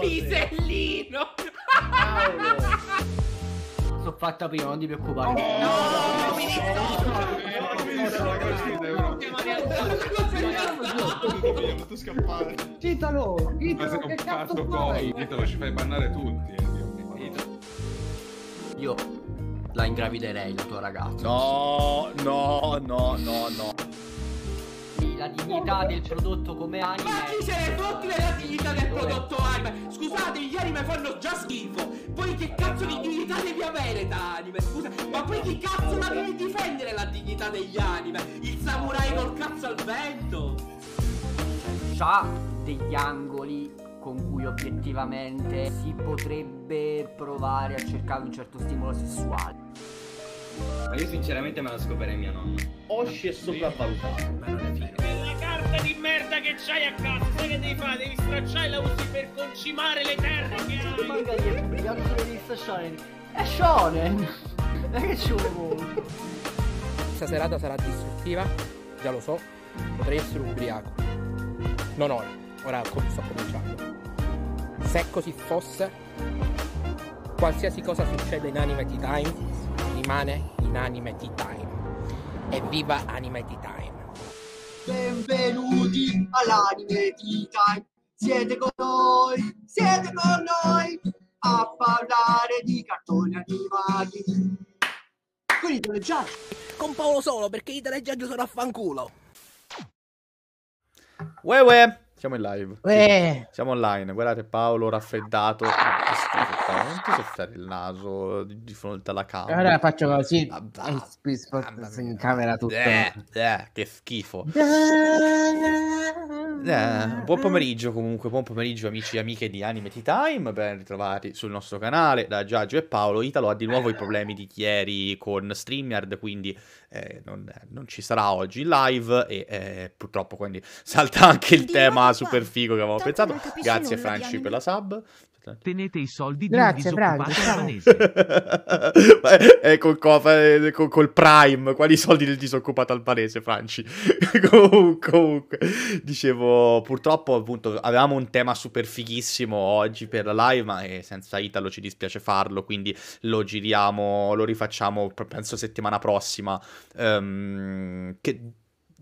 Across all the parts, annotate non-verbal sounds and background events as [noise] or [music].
Pisellino! Paolo. L'ho fatta prima, non ti preoccupare. No, no, mi fatto scappare. Italo, Ma sei Italo, un che cazzo fai? poi, Italo ci fai bannare tutti. eh. Io la ingraviderei, la tua ragazza. No, no, no, no, no. La dignità del prodotto come anime. Ma chi se ne fotti della dignità del prodotto anime? Scusate, gli anime fanno già schifo. Poi che cazzo di dignità devi avere da anime? Scusa, ma poi chi cazzo la devi difendere la dignità degli anime? Il samurai col cazzo al vento? C'ha degli angoli con cui obiettivamente si potrebbe provare a cercare un certo stimolo sessuale. Ma io sinceramente me la scoperei mia nonna. Oshi è sopravvalutato. Ma non è vero. Quella carta di merda che c'hai a casa, sai che devi fare? Devi stracciare e la usi per concimare le terre che hai. Magari è pubblicato sulle riviste shonen. È shonen! È che ci vuole. Questa serata sarà distruttiva, già lo so, potrei essere ubriaco. Non ora, ora sto cominciando. Se così fosse, qualsiasi cosa succede in Anime Time rimane in Anime Tea Time. Evviva Anime Tea Time! Benvenuti all'anime di Time. Siete con noi, siete con noi a parlare di cartoni animati. Con i telegiaggi. Con Paolo solo, perché i telegiaggi sono a fanculo! Uè, uè. Siamo in live. Eh, Siamo online. Guardate Paolo raffreddato. Che schifo, Paolo. Non ti soffiare il naso di, fronte alla camera. ora faccio così. Ah, bah. mia. incamera tutto. Eh, eh, che schifo. [laughs] Eh, buon pomeriggio comunque, buon pomeriggio amici e amiche di Anime Tea Time, ben ritrovati sul nostro canale da Giaggio e Paolo. Italo ha di nuovo i problemi di ieri con StreamYard, quindi eh, non, non ci sarà oggi in live e eh, purtroppo quindi [laughs] salta anche il Di tema super figo che avevamo Tanto pensato. Grazie Franci per la sub. Tenete i soldi di Grazie, un Franco, disoccupato albanese. [laughs] Eh, col, co- eh, col- col Prime, quali soldi del disoccupato albanese, Franci? [laughs] comunque, comunque, dicevo, purtroppo appunto avevamo un tema super fighissimo oggi per la live, ma eh, senza Italo ci dispiace farlo, quindi lo giriamo, lo rifacciamo penso settimana prossima, ehm, che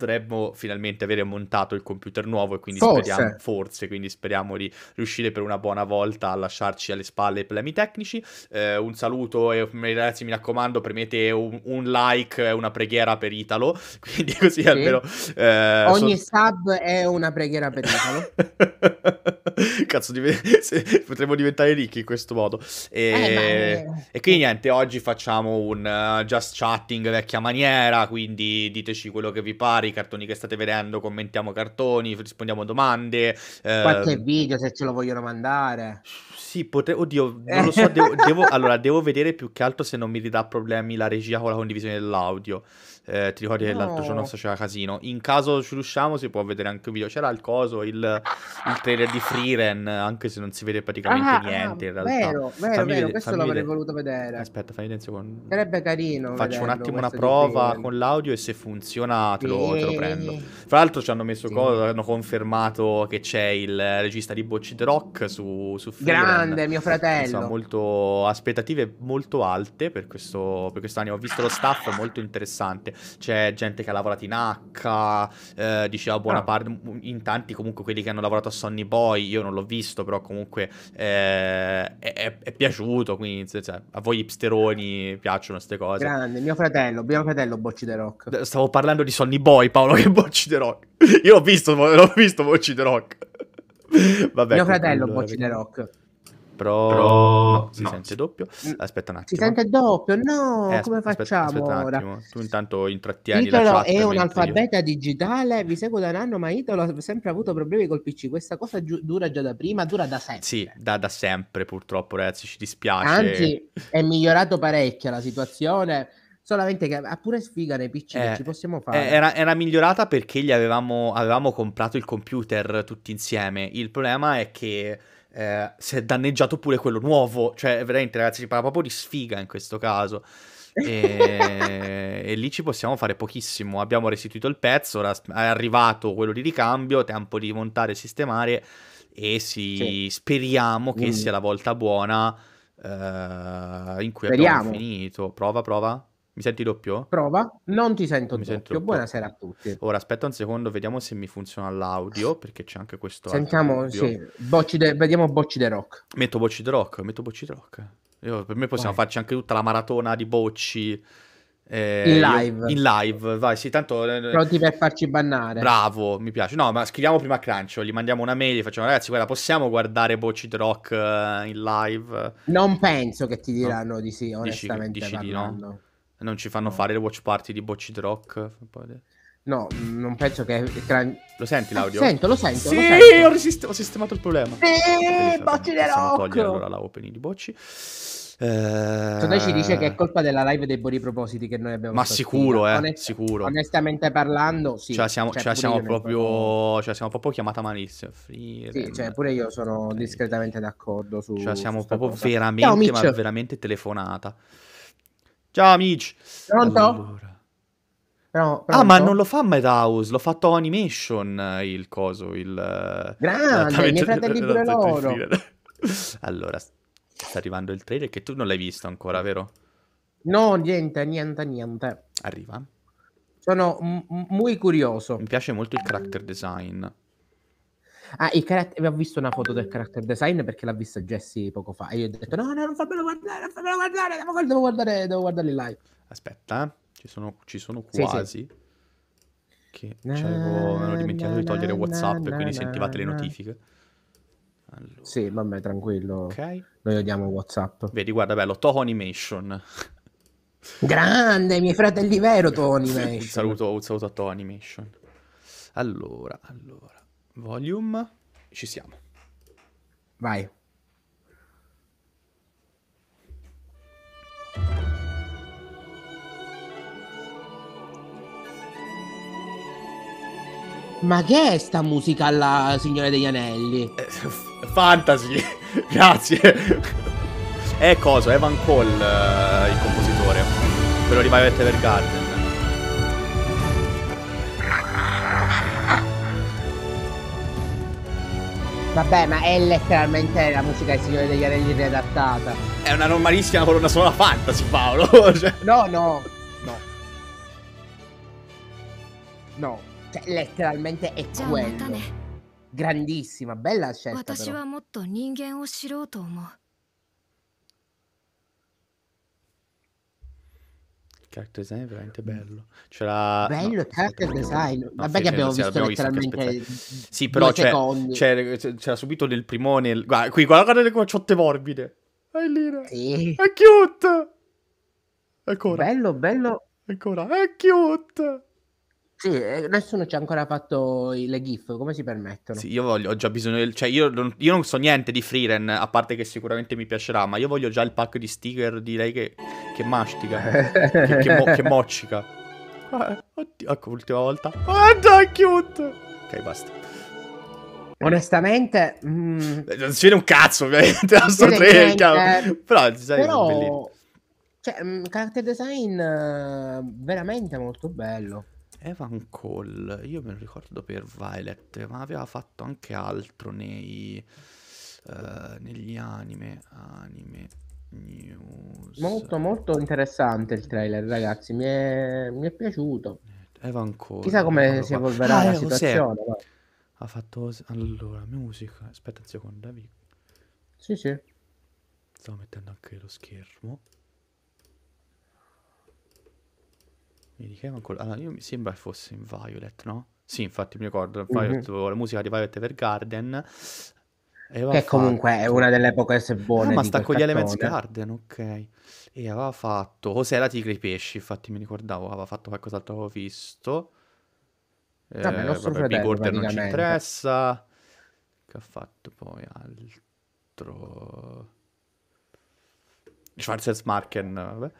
dovremmo finalmente avere montato il computer nuovo e quindi Forse. speriamo, forse, quindi speriamo di riuscire per una buona volta a lasciarci alle spalle i problemi tecnici. Eh, un saluto e ragazzi, mi raccomando, premete un, un like e una preghiera per Italo, [laughs] quindi così almeno... eh, Ogni son- sub è una preghiera per Italo. [laughs] Cazzo, div- [laughs] se- potremmo diventare ricchi in questo modo. E, Eh, ma- e quindi niente, oggi facciamo un uh, just chatting vecchia maniera, quindi diteci quello che vi pare, i cartoni che state vedendo, commentiamo cartoni, rispondiamo a domande. eh, Qualche video se ce lo vogliono mandare. sì, potre... Oddio, non lo so, [laughs] devo, devo- Allora, devo vedere più che altro se non mi ridà problemi la regia con la condivisione dell'audio. Eh, ti ricordi che l'altro No. giorno faceva casino. In caso ci riusciamo si può vedere anche un video. C'era il coso, il, il trailer di Freeren, anche se non si vede praticamente Ah, niente ah, in realtà. Vero, vero, Fammi vero, questo l'avrei vedere. voluto vedere. Aspetta, fammi vedere un. Sarebbe carino. Faccio un attimo una prova con l'audio e se funziona te lo, te lo prendo. Fra l'altro ci hanno messo Sì. cosa, hanno confermato che c'è il regista di Bocci the Rock su, su Freeren. Grande, mio fratello. Insomma, molto aspettative molto alte per questo per quest'anno. Ho visto lo staff molto interessante. C'è gente che ha lavorato in H, eh, diceva buona Ah. parte in tanti comunque quelli che hanno lavorato a Sonny Boy, io non l'ho visto, però comunque eh, è, è- piaciuto, quindi cioè, a voi hipsteroni piacciono queste cose. Grande, mio fratello, mio fratello Bocci the Rock. Stavo parlando di Sonny Boy, Paolo, [laughs] che Bocci the Rock. Io l'ho visto, l'ho visto Bocci the Rock. [laughs] Vabbè, mio fratello Bocci the Rock. Però, Però- no, si no. sente doppio. Aspetta un Si attimo. sente doppio? No, Eh, come aspetta- facciamo aspetta ora? attimo. Tu intanto intrattieni la Italo chat. è un mentre io- alfabeta digitale, vi seguo da un anno, ma Italo ha sempre avuto problemi col PC. Questa cosa giu- dura già da prima, dura da sempre. Sì, da, da sempre purtroppo ragazzi, ci dispiace. Anzi, è migliorato parecchio la situazione. Solamente che ha pure sfiga nei PC Eh, che ci possiamo Eh, fare. Era, era migliorata perché gli avevamo, avevamo comprato il computer tutti insieme. Il problema è che eh, si è danneggiato pure quello nuovo. Cioè, veramente, ragazzi, si parla proprio di sfiga in questo caso. E... [laughs] e lì ci possiamo fare pochissimo. Abbiamo restituito il pezzo, ora è arrivato quello di ricambio, tempo di montare e sistemare e si... Sì. speriamo che Mm. sia la volta buona eh, in cui Speriamo. abbiamo finito. Prova, prova. Mi senti doppio? Prova, non ti sento Mi sento doppio. doppio. Buonasera a tutti. Ora aspetta un secondo, vediamo se mi funziona l'audio, perché c'è anche questo. Sentiamo, sì, bocci de- vediamo Bocci de Rock. Metto Bocci the Rock, metto Bocci the Rock. Io- per me possiamo Vai. farci anche tutta la maratona di Bocci. eh, In live. in live, vai, sì, tanto... eh, Pronti per farci bannare. Bravo, mi piace. No, ma scriviamo prima a Crunch, gli mandiamo una mail, facciamo ragazzi, guarda, possiamo guardare Bocci the Rock eh, in live? Non penso che ti diranno di sì, Dici- onestamente dici di no? Non ci fanno No. fare le watch party di Bocci the Rock? No, non penso che... Cran- Lo senti Ah, l'audio? sento, lo sento, Sì, lo sento. ho, resist- ho sistemato il problema. Sì, Bocci de Possiamo Rock! togliere allora la opening di Bocci. Secondo me ci dice che è Eh, colpa della live dei buoni propositi che noi abbiamo Ma fatto sicuro, eh, Onest- sicuro. Onestamente parlando, sì. Ce la siamo, Cioè, ce la pure siamo proprio, ce la siamo proprio chiamata malissimo. Free Sì, Rem. cioè pure io sono discretamente d'accordo su Ce la siamo proprio cosa. veramente, Ciao, ma veramente telefonata. Ciao amici. Pronto? Allora. Però- Ah, ma non lo fa Madhouse, l'ho fatto animation eh, il coso, il... eh, Grande, i miei fratelli pure loro. [laughs] Allora, sta arrivando il trailer che tu non l'hai visto ancora, vero? No, niente, niente, niente. Arriva. Sono m- m- muy curioso. Mi piace molto il character design. Ah, i caratter- ho visto una foto del character design perché l'ha vista Jesse poco fa. E io ho detto: No, no, non fammelo guardare, non fammelo guardare, devo, guard- devo guardare, devo guardare live. Aspetta, eh. Ci sono, ci sono Sì, sì. quasi. Che Na, ero dimenticato di na, togliere na, WhatsApp e quindi sentivate le notifiche. Allora, Sì, vabbè, tranquillo. ok. Noi odiamo WhatsApp. Vedi, guarda, bello, Toho Animation. Grande, miei fratelli vero, Tony. [laughs] un, saluto, un saluto a Toho Animation. Allora, allora. Volume. Ci siamo. Vai. Ma che è sta musica alla Signore degli Anelli? Eh, [laughs] Fantasy, [laughs] grazie. È coso, Evan Cole, eh, il compositore. Quello di Violet Evergarden. Vabbè, ma è letteralmente la musica del Signore degli Anelli riadattata. È una normalissima colonna sonora fantasy, Paolo. [laughs] cioè... No, no, no. No, cioè, letteralmente è quello. Grandissima, bella scelta. Però. Character design è veramente bello. C'era... Bello no, character aspetta, design. no, Vabbè che abbiamo visto letteralmente. Sì, però c'è, c'è- c'era subito nel primone... il- Guarda, qui, guarda, guarda le cociotte morbide. È lì. Sì. È cute. Ancora, Bello, bello. ancora. È cute. Sì, eh, nessuno ci ha ancora fatto i- le GIF, come si permettono? Sì, io voglio, ho già bisogno del... Cioè, io non, io non so niente di Freeren, a parte che sicuramente mi piacerà, ma io voglio già il pack di sticker di lei che, che mastica, che, che, mo- che moccica. [laughs] Ah, oddio, ecco, l'ultima volta. Ah, dai, cute! Ok, basta. Onestamente, mm, Eh, Non si vede un cazzo, ovviamente, da sto cavolo. Però il design è bellino. però, cioè, mm, character design eh, veramente molto bello. Evan Cole, io me lo ricordo per Violet, ma aveva fatto anche altro nei, eh, negli anime, anime, news. Molto, molto interessante il trailer, ragazzi. Mi è, mi è piaciuto. Evan Cole. Chissà come si evolverà Ah, la eh, situazione. ma- Ha fatto... Allora, musica, aspetta un secondo, eh, vi- Sì, sì. stavo mettendo anche lo schermo. Evan Cole... Allora, io mi sembra che fosse in Violet, no? Sì, infatti mi ricordo, Violet, la musica di Violet Evergarden. Che comunque è fatto- una delle poche buone Ah, ma sta con gli Elements. Garden, ok. E aveva fatto... Cos'è la tigre e pesci? Infatti mi ricordavo, aveva fatto qualcos'altro avevo visto. Eh, Vabbè, il nostro vabbè, Big fratello, Order non ci interessa. Che ha fatto poi altro... Schwarzesmarken, vabbè.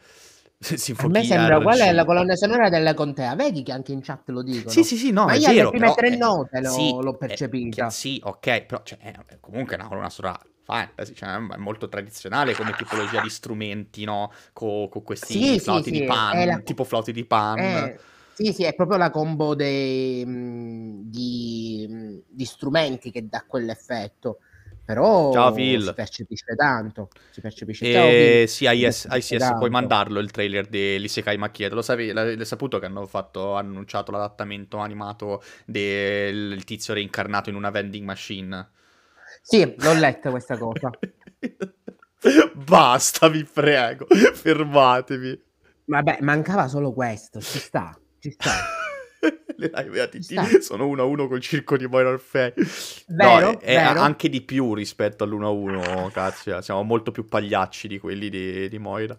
A Sinfonia me sembra RG. uguale alla colonna sonora della contea. Vedi che anche in chat lo dicono. Sì, sì, sì, no, Ma è io vero, prime però, tre note l'ho, sì, l'ho percepita. che- sì, ok, però cioè, è, è comunque una colonna sonora fantasy, cioè è molto tradizionale come tipologia di strumenti, no? Con questi Sì, sì, flauti di sì, pan, è la- tipo flauti di pan. Eh, sì, sì, è proprio la combo dei, mh, di, mh, di strumenti che dà quell'effetto. Però Ciao, Phil. si percepisce tanto. Si percepisce Ciao, E Phil. sì, IS, ICS, puoi mandarlo il trailer dell'Isekai Macchietta. Lo sapevi, l'hai l'hai saputo che hanno fatto, hanno annunciato l'adattamento animato del il tizio reincarnato in una vending machine. Sì, l'ho letta questa cosa. [laughs] Basta, vi prego, fermatevi. Vabbè, mancava solo questo. Ci sta, ci sta. [laughs] Le live a TT sono 1 a 1 col circo di Moira Orfei. Vero, no, è, è anche di più rispetto all'1 a 1, cazzo. Siamo molto più pagliacci di quelli di, di Moira.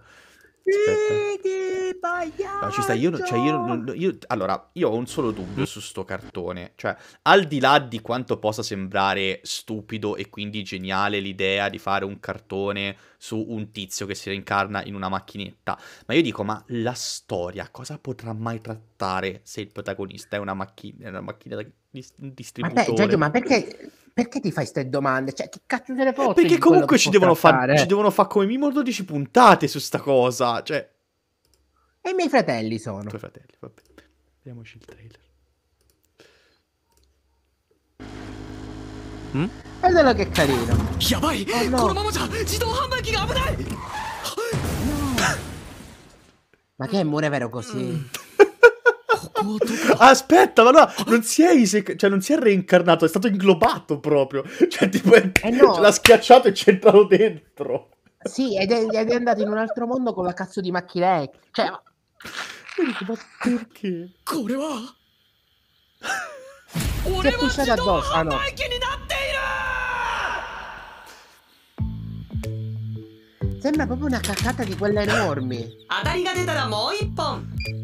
No, ci sta, io, cioè, io io- allora, io ho un solo dubbio su sto cartone. Cioè, al di là di quanto possa sembrare stupido e quindi geniale l'idea di fare un cartone su un tizio che si reincarna in una macchinetta, ma io dico, ma la storia cosa potrà mai trattare se il protagonista è una, macchina, è una macchina di distributore? Vabbè, Giorgio, ma perché, perché ti fai queste domande? Cioè, che cazzo te ne fai? Perché comunque ci devono, far, ci eh? devono fare come minimo 12 puntate su sta cosa, cioè... E i miei fratelli sono. I tuoi fratelli, vabbè. Vediamoci il trailer. Mm? Guardalo che carino. Yabai! Oh, no. Ma che amore vero così? Mm. [laughs] Aspetta, ma no, non si è, isec- cioè, non si è reincarnato, è stato inglobato proprio. [laughs] Cioè, tipo, è, eh no. [laughs] l'ha schiacciato e c'è entrato dentro. Sì, ed è, ed è, andato in un altro mondo con la cazzo di macchinè. Cioè, ma... Dico, ma perché? Come va? si è pusciato addosso. Ah no. Sembra proprio una caccata di quelle enormi. Atari ga deta da mo ippon.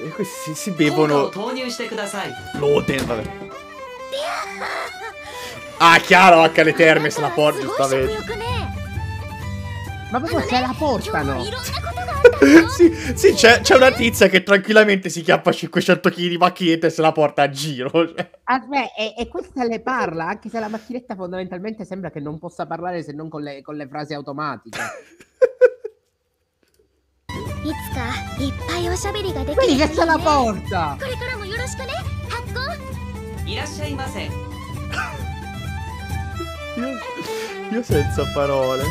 E questi si, si bevono... Loden, vabbè. Ah, chiaro, H le terme se la porta, giustamente. Ma proprio se la portano! [laughs] sì, sì c'è, una tizia che tranquillamente si chiappa 500 kg di macchinetta e se la porta a giro. Cioè. Ah, beh, e, e, questa le parla, anche se la macchinetta fondamentalmente sembra che non possa parlare se non con le, con le frasi automatiche. [laughs] いつかいっぱいおしゃべりができる Vedi といい che ね la porta! これからもよろしくね発行いらっしゃいませ Io, io senza parole.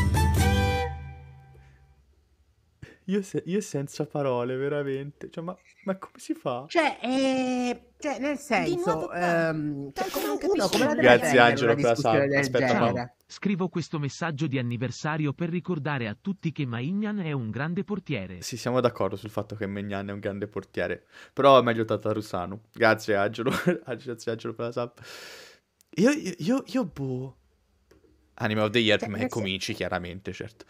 Io, se- io senza parole, veramente. Cioè, ma, ma come si fa? Cioè, eh, cioè, nel senso, ehm, cioè, come uno come la deve Grazie, prendere Angelo, una per la discussione del Aspetta, genere? Scrivo questo messaggio di anniversario per ricordare a tutti che Maignan è un grande portiere. Sì, siamo d'accordo sul fatto che Megnan è un grande portiere. Però è meglio Tatarusano. Grazie, Angelo. [laughs] Grazie, Angelo, per la sub. Io, io, io, io, boh. Anime of the Year, Cioè, me nel sen- cominci, chiaramente, certo.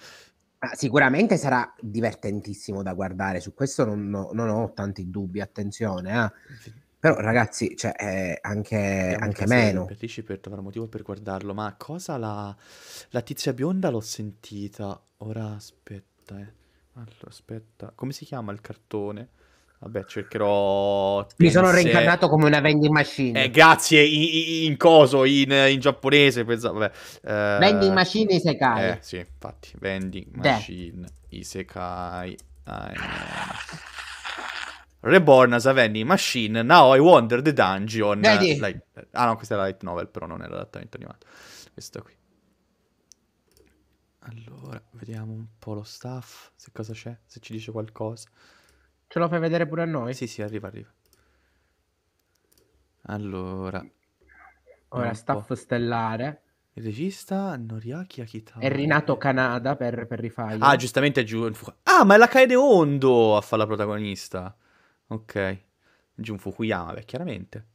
Ma sicuramente sarà divertentissimo da guardare, su questo non, no- non ho tanti dubbi, attenzione, eh. Però ragazzi, cioè, eh, anche, anche meno. Ripetisci per trovare motivo per guardarlo. Ma cosa la... La tizia bionda l'ho sentita. Ora aspetta, eh. Allora, aspetta. Come si chiama il cartone? Vabbè, cercherò... Mi sono reincarnato come una vending machine. Eh, grazie, in, in- coso, in, in giapponese, pensavo, vabbè. Eh, vending machine Isekai. Eh, sì, infatti, vending De. machine, isekai, ah. Reborn as a vending machine, now I wonder the dungeon. Vedi? Light- ah no, questa è la light novel, però non è l'adattamento animato. Questa qui. Allora, vediamo un po' lo staff, se cosa c'è, se ci dice qualcosa. Ce lo fai vedere pure a noi? Sì, sì, arriva, arriva. Allora, Ora, staff po'. stellare. il regista Noriaki Akitaro. È rinato Canada per, per rifare. Ah, giustamente è Jun Fu- Ah, ma è la Kaede Hondo a fare la protagonista. Ok. Jun Fukuyama, beh, chiaramente.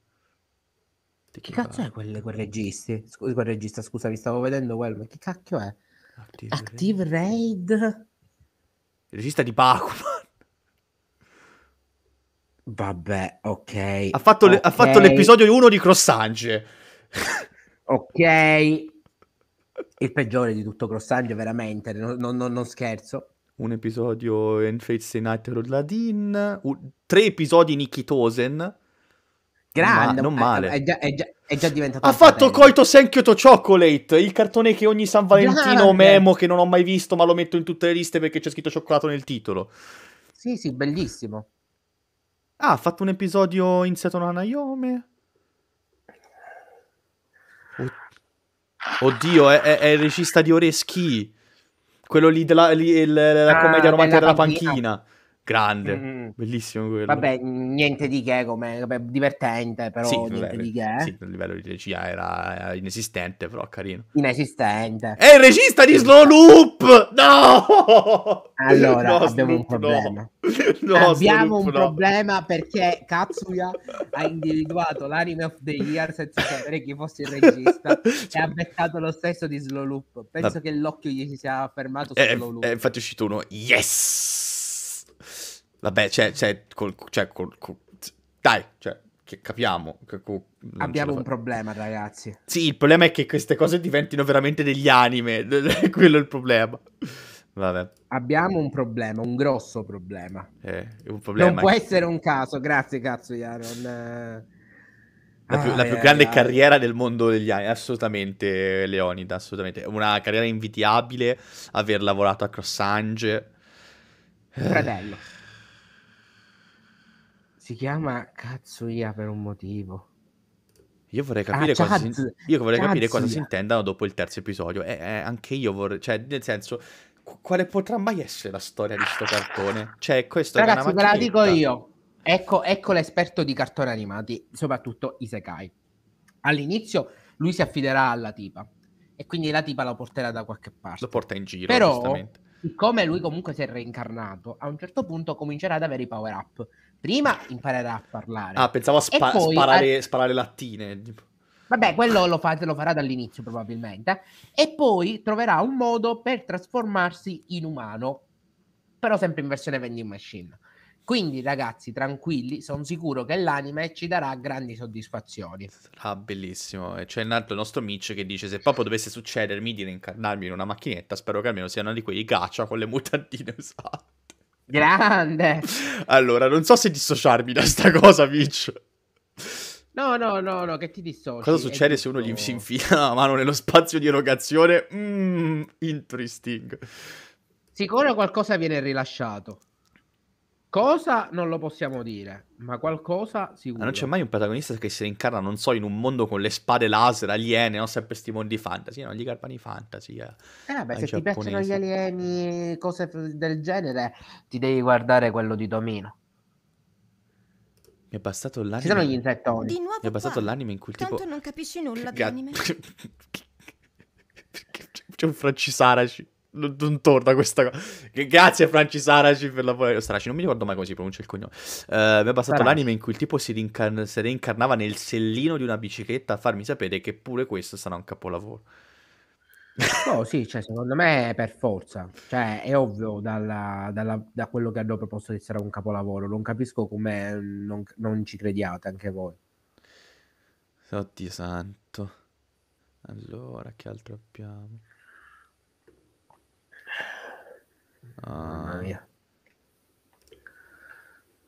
Chi cazzo è quel, quel registi? Scusi, quel regista, scusa, vi stavo vedendo quello, ma chi cacchio è? Active, Active Raid? Il regista di Bakuman. Vabbè, ok. Ha fatto, le- ha fatto l'episodio 1 di Crossange. Ok. Il peggiore di tutto Crossange, veramente, non, non- non- scherzo. Un episodio in Fate Stay Night Roladin. un- tre episodi Nikitosen. Grande, non eh, male. È, già, è già- è già diventato... Ha fatto fratello. Koito Senkyoto Chocolate, il cartone che ogni San Valentino Grande. memo che non ho mai visto, ma lo metto in tutte le liste perché c'è scritto cioccolato nel titolo. Sì, sì, bellissimo. Ah, ha fatto un episodio in Seto. O- Oddio, è, è- è il regista di Oreski. Quello lì della lì, il- la Ah, commedia romantica della della panchina. Grande, Mm. bellissimo quello. Vabbè, niente di che, come vabbè, divertente, però Sì, niente vabbè, di che. sì, il livello di regia era, era inesistente, però carino. Inesistente. È il regista di Slow Loop! No! Allora, [laughs] No, abbiamo un problema. [laughs] No, Slow abbiamo un no. problema perché Katsuya ha individuato l'anime of the year senza sapere chi fosse il regista e ha beccato lo stesso di Slow Loop. Penso che l'occhio gli si sia fermato su Eh, Slow Loop. eh, infatti è uscito uno. Yes! Vabbè, c'è, c'è, col, cioè, col- col- dai, cioè, che capiamo. che Abbiamo la un problema, ragazzi. Sì, il problema è che queste cose diventino veramente degli anime. [laughs] Quello è il problema. Vabbè, Abbiamo un problema, un grosso problema. eh, un problema. Non può essere un caso, grazie Katsuya. Non... eh. La più, la Ai, più ai, grande ai. carriera del mondo degli anime, assolutamente Leonida, assolutamente. Una carriera invidiabile, aver lavorato a Crossange. Eh, Fratello. Si chiama Katsuya per un motivo. Io vorrei capire, Ah, cosa, si, io vorrei capire cosa si intendano dopo il terzo episodio. E, e anche io vorrei, cioè, nel senso, qu- quale potrà mai essere la storia di sto cartone? Cioè, questo è Ragazzi, una ve la dico macchinetta. io. Ecco, ecco l'esperto di cartoni animati, soprattutto Isekai. All'inizio lui si affiderà alla tipa e quindi la tipa lo porterà da qualche parte. Lo porta in giro, Però, giustamente. Siccome lui comunque si è reincarnato, a un certo punto comincerà ad avere i power up. Prima imparerà a parlare. Ah, pensavo a spa- E poi- sparare, sparare lattine. Vabbè, quello lo, fa- lo farà dall'inizio probabilmente. E poi troverà un modo per trasformarsi in umano, però sempre in versione vending machine. Quindi, ragazzi, tranquilli, sono sicuro che l'anime ci darà grandi soddisfazioni. Ah, bellissimo. E c'è intanto il nostro Mitch che dice: Se proprio dovesse succedermi di reincarnarmi in una macchinetta, spero che almeno sia una di quei gacha con le mutandine usate. Grande! [laughs] Allora, non so se dissociarmi da sta cosa, Mitch. No, no, no, no, che ti dissoci. Cosa succede se uno gli si infila la mano nello spazio di erogazione? Mmm, interesting. Sicuro qualcosa viene rilasciato. Cosa non lo possiamo dire, ma qualcosa sicuro. Ma non c'è mai un protagonista che si reincarna, non so, in un mondo con le spade laser, aliene, no? Sempre sti mondi fantasy. Non gli garpano i fantasy. Eh. Eh, vabbè, se ti piacciono gli alieni, cose del genere, ti devi guardare quello di Domino. Mi è bastato Ci l'anime. sono gli insettoni. Di nuovo Mi è bastato qua. l'anime in cui il tipo. Tanto non capisci nulla di Ga- anime. Perché [laughs] c'è- C'è un Francisaraci. Non, non torna questa cosa. Che- Grazie Francisaraci per la Saraci, non mi ricordo mai come si pronuncia il cognome. Eh, mi è bastato Saraci. l'anime in cui il tipo si, rincarn- si reincarnava nel sellino di una bicicletta a farmi sapere che pure questo sarà un capolavoro. Oh, sì, cioè, secondo me per forza. Cioè, è ovvio dalla- dalla- da quello che hanno proposto che sarà un capolavoro. Non capisco come non, non ci crediate anche voi. Oddio santo. Allora, che altro abbiamo? Mamma Ah, mia.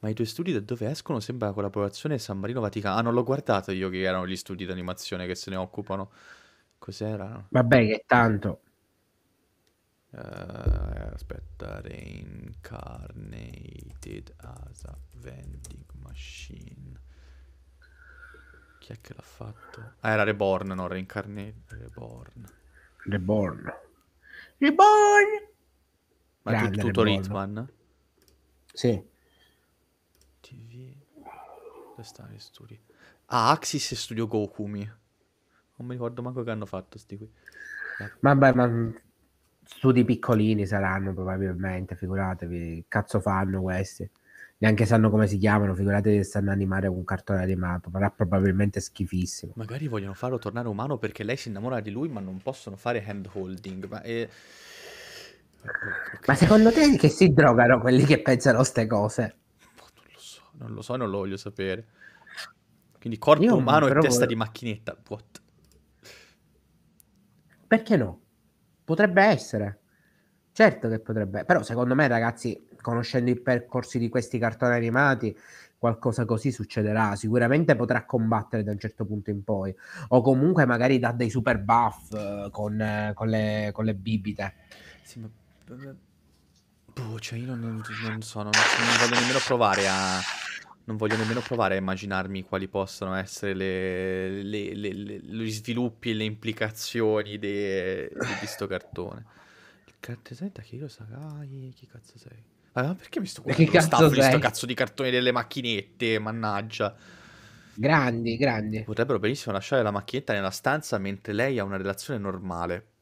ma i due studi da dove escono sembra la collaborazione San Marino Vaticano. Ah, non l'ho guardato io che erano gli studi d'animazione che se ne occupano. Cos'era? Vabbè, che tanto. Eh, aspetta, Reincarnated as a vending machine. Chi è che l'ha fatto? Ah, era Reborn, no, Reincarnated. Reborn. Reborn. Reborn! Ma Grande tutto. Ritman? Sì. TV. Dove stanno gli studi? Ah, Axis e Studio Gokumi. Non mi ricordo manco che hanno fatto sti qui. Vabbè, ma studi piccolini saranno probabilmente, figuratevi. Cazzo fanno questi? neanche sanno come si chiamano, figurate che stanno a animare un cartone animato, sarà probabilmente schifissimo. Magari vogliono farlo tornare umano perché lei si innamora di lui, ma non possono fare hand holding. Ma, è... Ma secondo te che si drogano quelli che pensano ste cose? Non lo so, non lo voglio sapere. Quindi corpo Io umano e però testa vorrei- di macchinetta. What? Perché no? Potrebbe essere. Certo che potrebbe, però secondo me ragazzi, conoscendo i percorsi di questi cartoni animati, qualcosa così succederà. Sicuramente potrà combattere da un certo punto in poi, o comunque magari dà dei super buff eh, con, eh, con le, con le bibite. Sì, ma... Boh, cioè io non, non- so, non, non voglio nemmeno provare a... Non voglio nemmeno provare a immaginarmi quali possono essere le, le- le- le- gli sviluppi e le implicazioni de- di sto cartone. Il cartone da Kiro Sakai, chi cazzo sei? Ah, Ma perché mi sto che guardando lo cazzo di sto cazzo di cartone delle macchinette, mannaggia. Grandi, grandi. Potrebbero benissimo lasciare la macchinetta nella stanza mentre lei ha una relazione normale.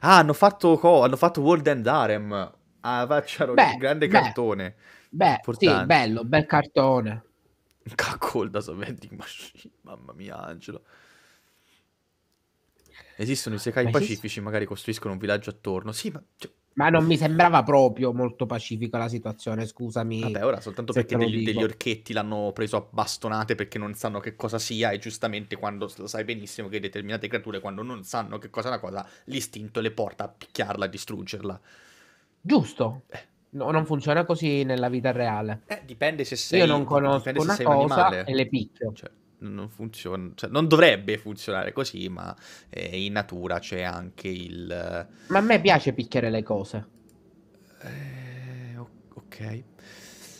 Ah, hanno fatto, co- hanno fatto World End Harem. Ah, facciano Beh, grande beh, cartone. Beh, sì, Importante. bello, bel cartone. [laughs] Cuckold da vending machine. Mamma mia, Angelo. Esistono i Sekai Ma esiste- pacifici, magari costruiscono un villaggio attorno. Sì, ma... cioè, Ma non mi sembrava proprio molto pacifica la situazione, scusami. Vabbè, ora soltanto perché degli, degli orchetti l'hanno preso a bastonate perché non sanno che cosa sia e giustamente quando lo sai benissimo che determinate creature quando non sanno che cosa è una cosa, l'istinto le porta a picchiarla, a distruggerla. Giusto. No, non funziona così nella vita reale. Eh, dipende se sei Io non conosco una un cosa animale. e le picchio. Cioè, non funziona, cioè, non dovrebbe funzionare così, ma eh, in natura c'è anche il Ma a me piace picchiare le cose. Eh, ok.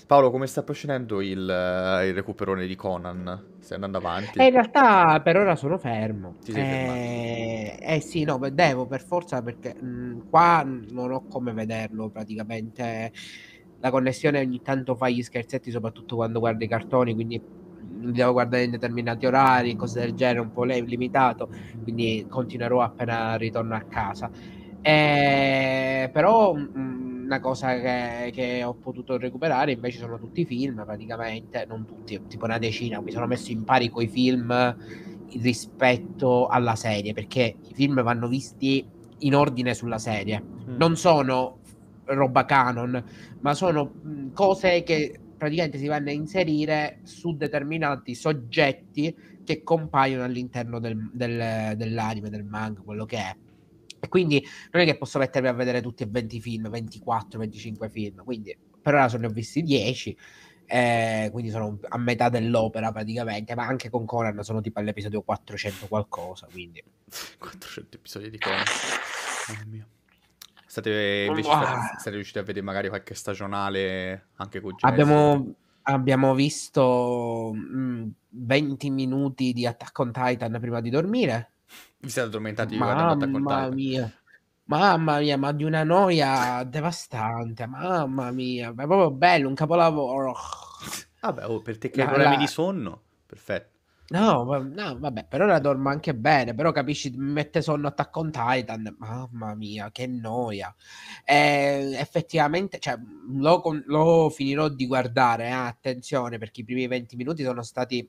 Paolo, come sta procedendo il, eh, il recuperone di Conan? Stai andando avanti? E in realtà per ora sono fermo. Ti sei eh, eh sì, no, devo per forza perché mh, qua non ho come vederlo praticamente. La connessione ogni tanto fa gli scherzetti, soprattutto quando guardo i cartoni, quindi devo guardare in determinati orari, cose del genere, un po' limitato, quindi continuerò appena ritorno a casa. Eh, però mh, una cosa che, che ho potuto recuperare invece sono tutti i film, praticamente, non tutti, tipo una decina, mi sono messo in pari coi film rispetto alla serie, perché i film vanno visti in ordine sulla serie. Mm. Non sono roba canon, ma sono mh, cose che praticamente si vanno a inserire su determinati soggetti che compaiono all'interno del- del- dell'anime, del manga, quello che è. E quindi non è che posso mettermi a vedere tutti e 20 film, 24, 25 film, quindi per ora ne ho visti 10, eh, quindi sono a metà dell'opera praticamente, ma anche con Conan sono tipo all'episodio 400 qualcosa, quindi... 400 episodi di Conan. Mamma mia. State, invece, Ah. state, riusciti a vedere magari qualche stagionale anche con Jesse? Abbiamo, abbiamo visto mh, 20 minuti di Attack on Titan prima di dormire. Vi siete addormentati guardando Attack on Mamma Titan? mia, mamma mia, ma di una noia devastante, mamma mia, è proprio bello, un capolavoro. Vabbè, oh, per te che hai problemi la- di sonno, perfetto. No, no, vabbè, per ora dormo anche bene, però capisci, mi mette sonno Attack on Titan, mamma mia, che noia. Eh, effettivamente, cioè, lo, lo finirò di guardare, eh, attenzione, perché i primi 20 minuti sono stati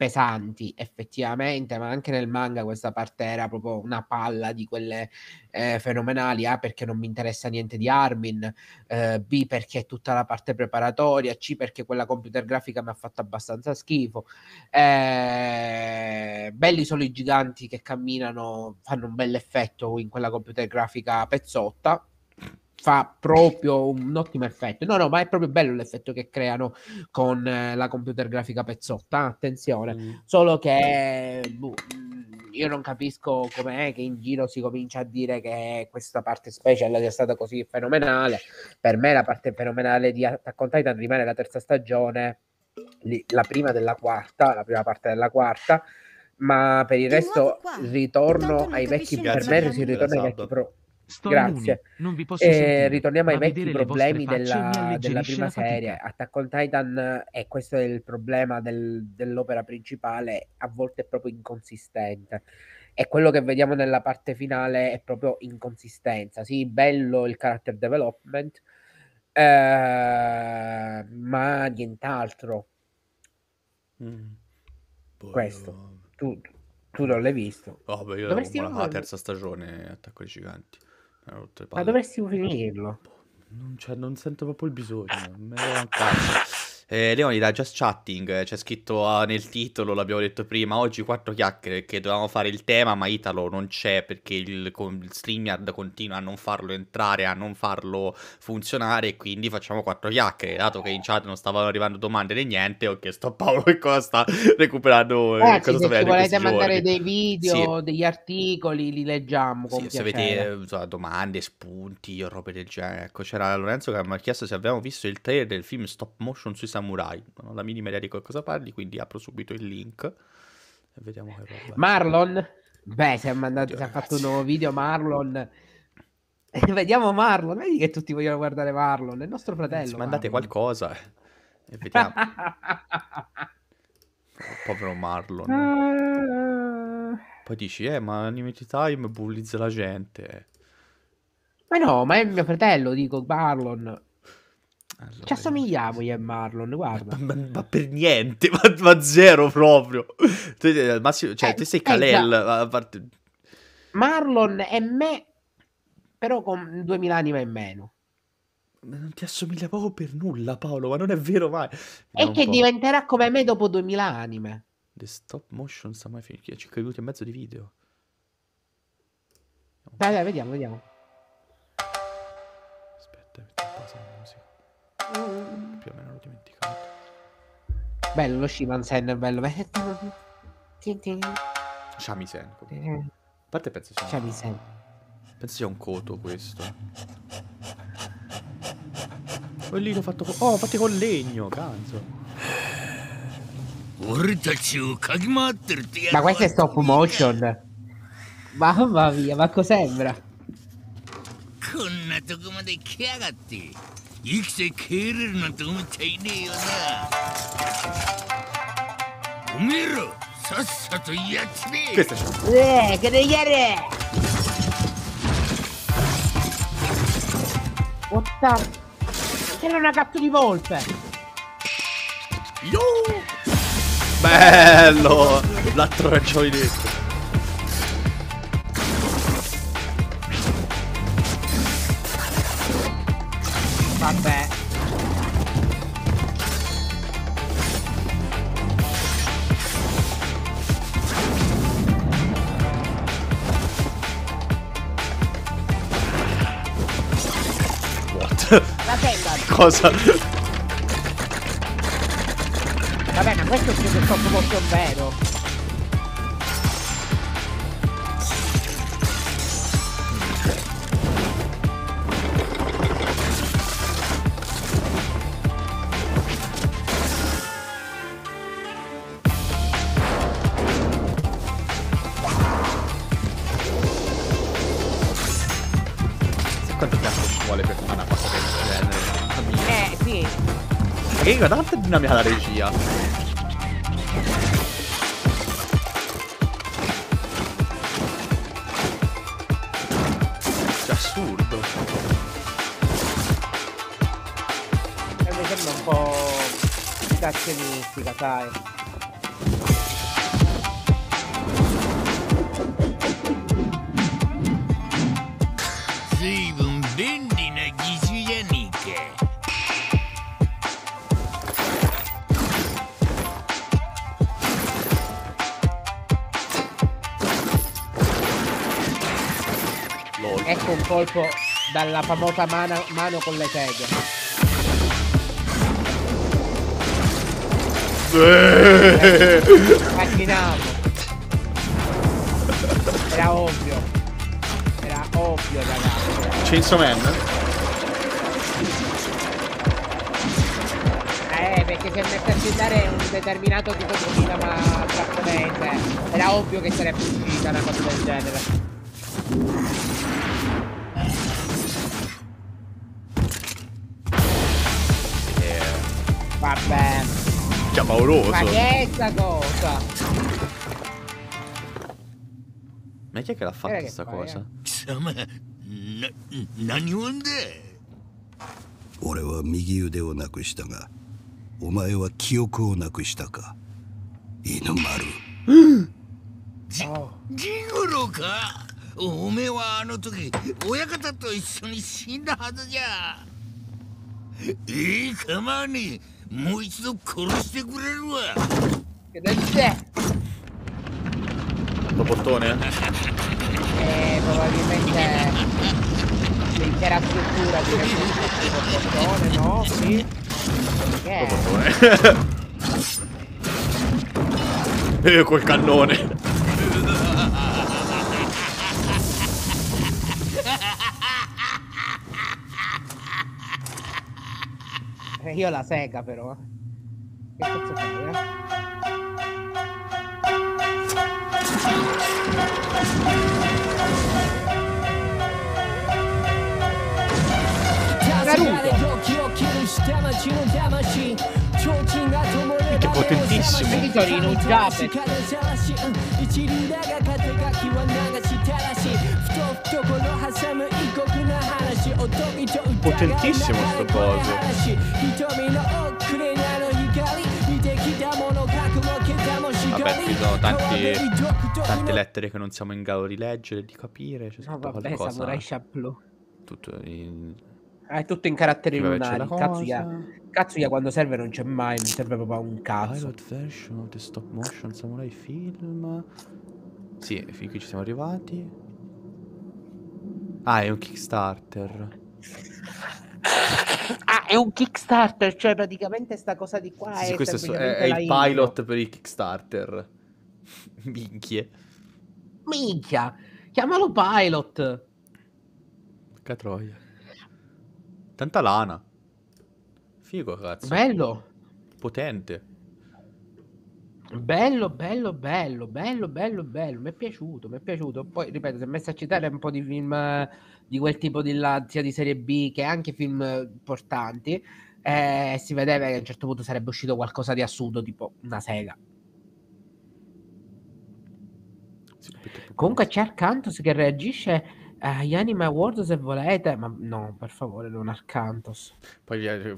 pesanti, effettivamente, ma anche nel manga questa parte era proprio una palla di quelle eh, fenomenali, A perché non mi interessa niente di Armin, eh, B perché tutta la parte preparatoria, C perché quella computer grafica mi ha fatto abbastanza schifo. Eh, belli solo i giganti che camminano, fanno un bel effetto in quella computer grafica pezzotta. Fa proprio un ottimo effetto. No, no, ma è proprio bello l'effetto che creano con eh, la computer grafica pezzotta. Attenzione, solo che boh, mh, io non capisco com'è che in giro si comincia a dire che questa parte special sia stata così fenomenale. Per me la parte fenomenale di Attack on Titan rimane la terza stagione, la prima della quarta, la prima parte della quarta, ma per il resto ritorno ai vecchi, per me si ritorna ai vecchi pro- Sto Grazie. non vi posso Eh, sentire, ritorniamo ai vecchi problemi della, della prima serie. Attack on Titan, e questo è il problema del- dell'opera principale, a volte è proprio inconsistente. E quello che vediamo nella parte finale è proprio inconsistenza. Sì, bello il character development, Eh, ma nient'altro. Mm. Poi Questo. io- Tu, tu non l'hai visto. Vabbè, io Dovresti la terza stagione Attacco ai Giganti. Le Ma dovresti finirlo. Non, c'è- non sento proprio il bisogno. Me un cazzo. Eh, Leoni da Just Chatting, eh, c'è scritto ah, nel titolo, l'abbiamo detto prima, oggi quattro chiacchiere che dovevamo fare il tema, ma Italo non c'è perché il, con- il StreamYard continua a non farlo entrare, a non farlo funzionare e quindi facciamo quattro chiacchiere. Dato che in chat non stavano arrivando domande né niente, ho chiesto a Paolo che cosa sta recuperando, eh, Ragazzi, cosa sta se volete mandare giorni. dei video, Sì. degli articoli, li leggiamo Sì, se avete insomma, domande, spunti o robe del genere. Ecco, c'era Lorenzo che mi ha chiesto se avevamo visto il trailer del film stop motion sui samurai. Non ho la minima idea di cosa parli, quindi apro subito il link e vediamo che roba. Marlon? Beh, si è, mandato, si è fatto un nuovo video Marlon. [laughs] Vediamo Marlon. Vedi che tutti vogliono guardare Marlon. È il nostro fratello. Anzi, mandate qualcosa e vediamo. [laughs] Povero Marlon. Ah, Poi dici, eh, ma Animated Time bullizza la gente. ma no, ma è mio fratello, dico Marlon. Allora, Ci assomigliamo io e Marlon, guarda. [laughs] Ma, ma per niente, ma, ma zero proprio. Tu, eh, al massimo, cioè, Eh, te sei eh, Kalel, a parte... Marlon è me, però con 2000 anime in meno. Ma Non ti assomiglia proprio per nulla, Paolo, ma non è vero mai. E che po'. diventerà come me dopo 2000 anime. The stop motion sta mai finito. 5 minuti e mezzo di video. Dai, dai, vediamo, vediamo. Aspetta, metto in pausa la musica. Più o meno l'ho dimenticato. Bello lo Shimansen, bello. Shamisen. comunque. A parte penso sia... Shamisen. Penso sia un coto questo. Oh, lì l'ho fatto con... Oh, fatti con legno, cazzo. 俺たちを嗅ぎ回ってるってやつ Ma questo è stop motion. Mamma mia, ma cosa sembra? こんなとこまで来やがって 生きて帰れるなんて思っちゃいねえよなおめえらさっさとやっちめ Questo è Eh, che devi chiedere? Otta... Era una cazzo di volpe! Bello! L'altro ragione detto. Cosa? Vabbè, ma questo è più stop motion vero. Che è dinamica la regia. È assurdo. E mi sembra un po' citazionistica, sai. Dalla famosa mano, mano con le seghe. Immaginavo. Era ovvio. Era ovvio, ragazzi. Chainsaw Man? Eh, perché se mette a citare un determinato tipo di cinema giapponese, era ovvio che sarebbe uscita una cosa del genere. Pauroso. Ma che è sta cosa? Ma chi è che l'ha fatta sta cosa? 貴様な何者だ？俺は右腕をなくしたがお前は記憶をなくしたか。犬丸。ジゴロか？おめえはあの時親方と一緒に死んだはずじゃ。ええ構わね。えもう一度殺してくれるわ Lo portone? Eh, probabilmente l'intera struttura di portone, no? Sì. Che è? [laughs] Eh, col cannone. Eh, Io la sega però. Che cazzo fai, eh? Che potentissimo. Quindi sono rinunciate. Potentissimo sto coso. Vabbè, ci sono tanti, tante lettere che non siamo in grado di leggere di capire. C'è No, vabbè, qualcosa. Samurai Champloo. Tutto in... È tutto in caratteri vabbè, lunari. Cazzuia quando serve non c'è mai, non serve proprio a un cazzo. Pilot version of the stop motion samurai film. Sì, fin qui ci siamo arrivati. Ah, è un Kickstarter. [laughs] Ah, è un Kickstarter, cioè praticamente sta cosa di qua Sì, è questo è, è- il intro. pilot per il Kickstarter. [laughs] Minchie. Minchia, chiamalo pilot. Che troia. Tanta lana. Figo, cazzo. Bello. Potente. Bello, bello, bello, bello, bello, bello. Mi è piaciuto, mi è piaciuto. Poi, ripeto, si è messo a citare un po' di film eh, di quel tipo di là, sia di serie B che anche film eh, importanti. E si vedeva che a un certo punto sarebbe uscito qualcosa di assurdo, tipo una sega. Comunque c'è Arcantos che reagisce agli Anime Awards se volete, ma no, per favore, non Arcantos. Poi eh,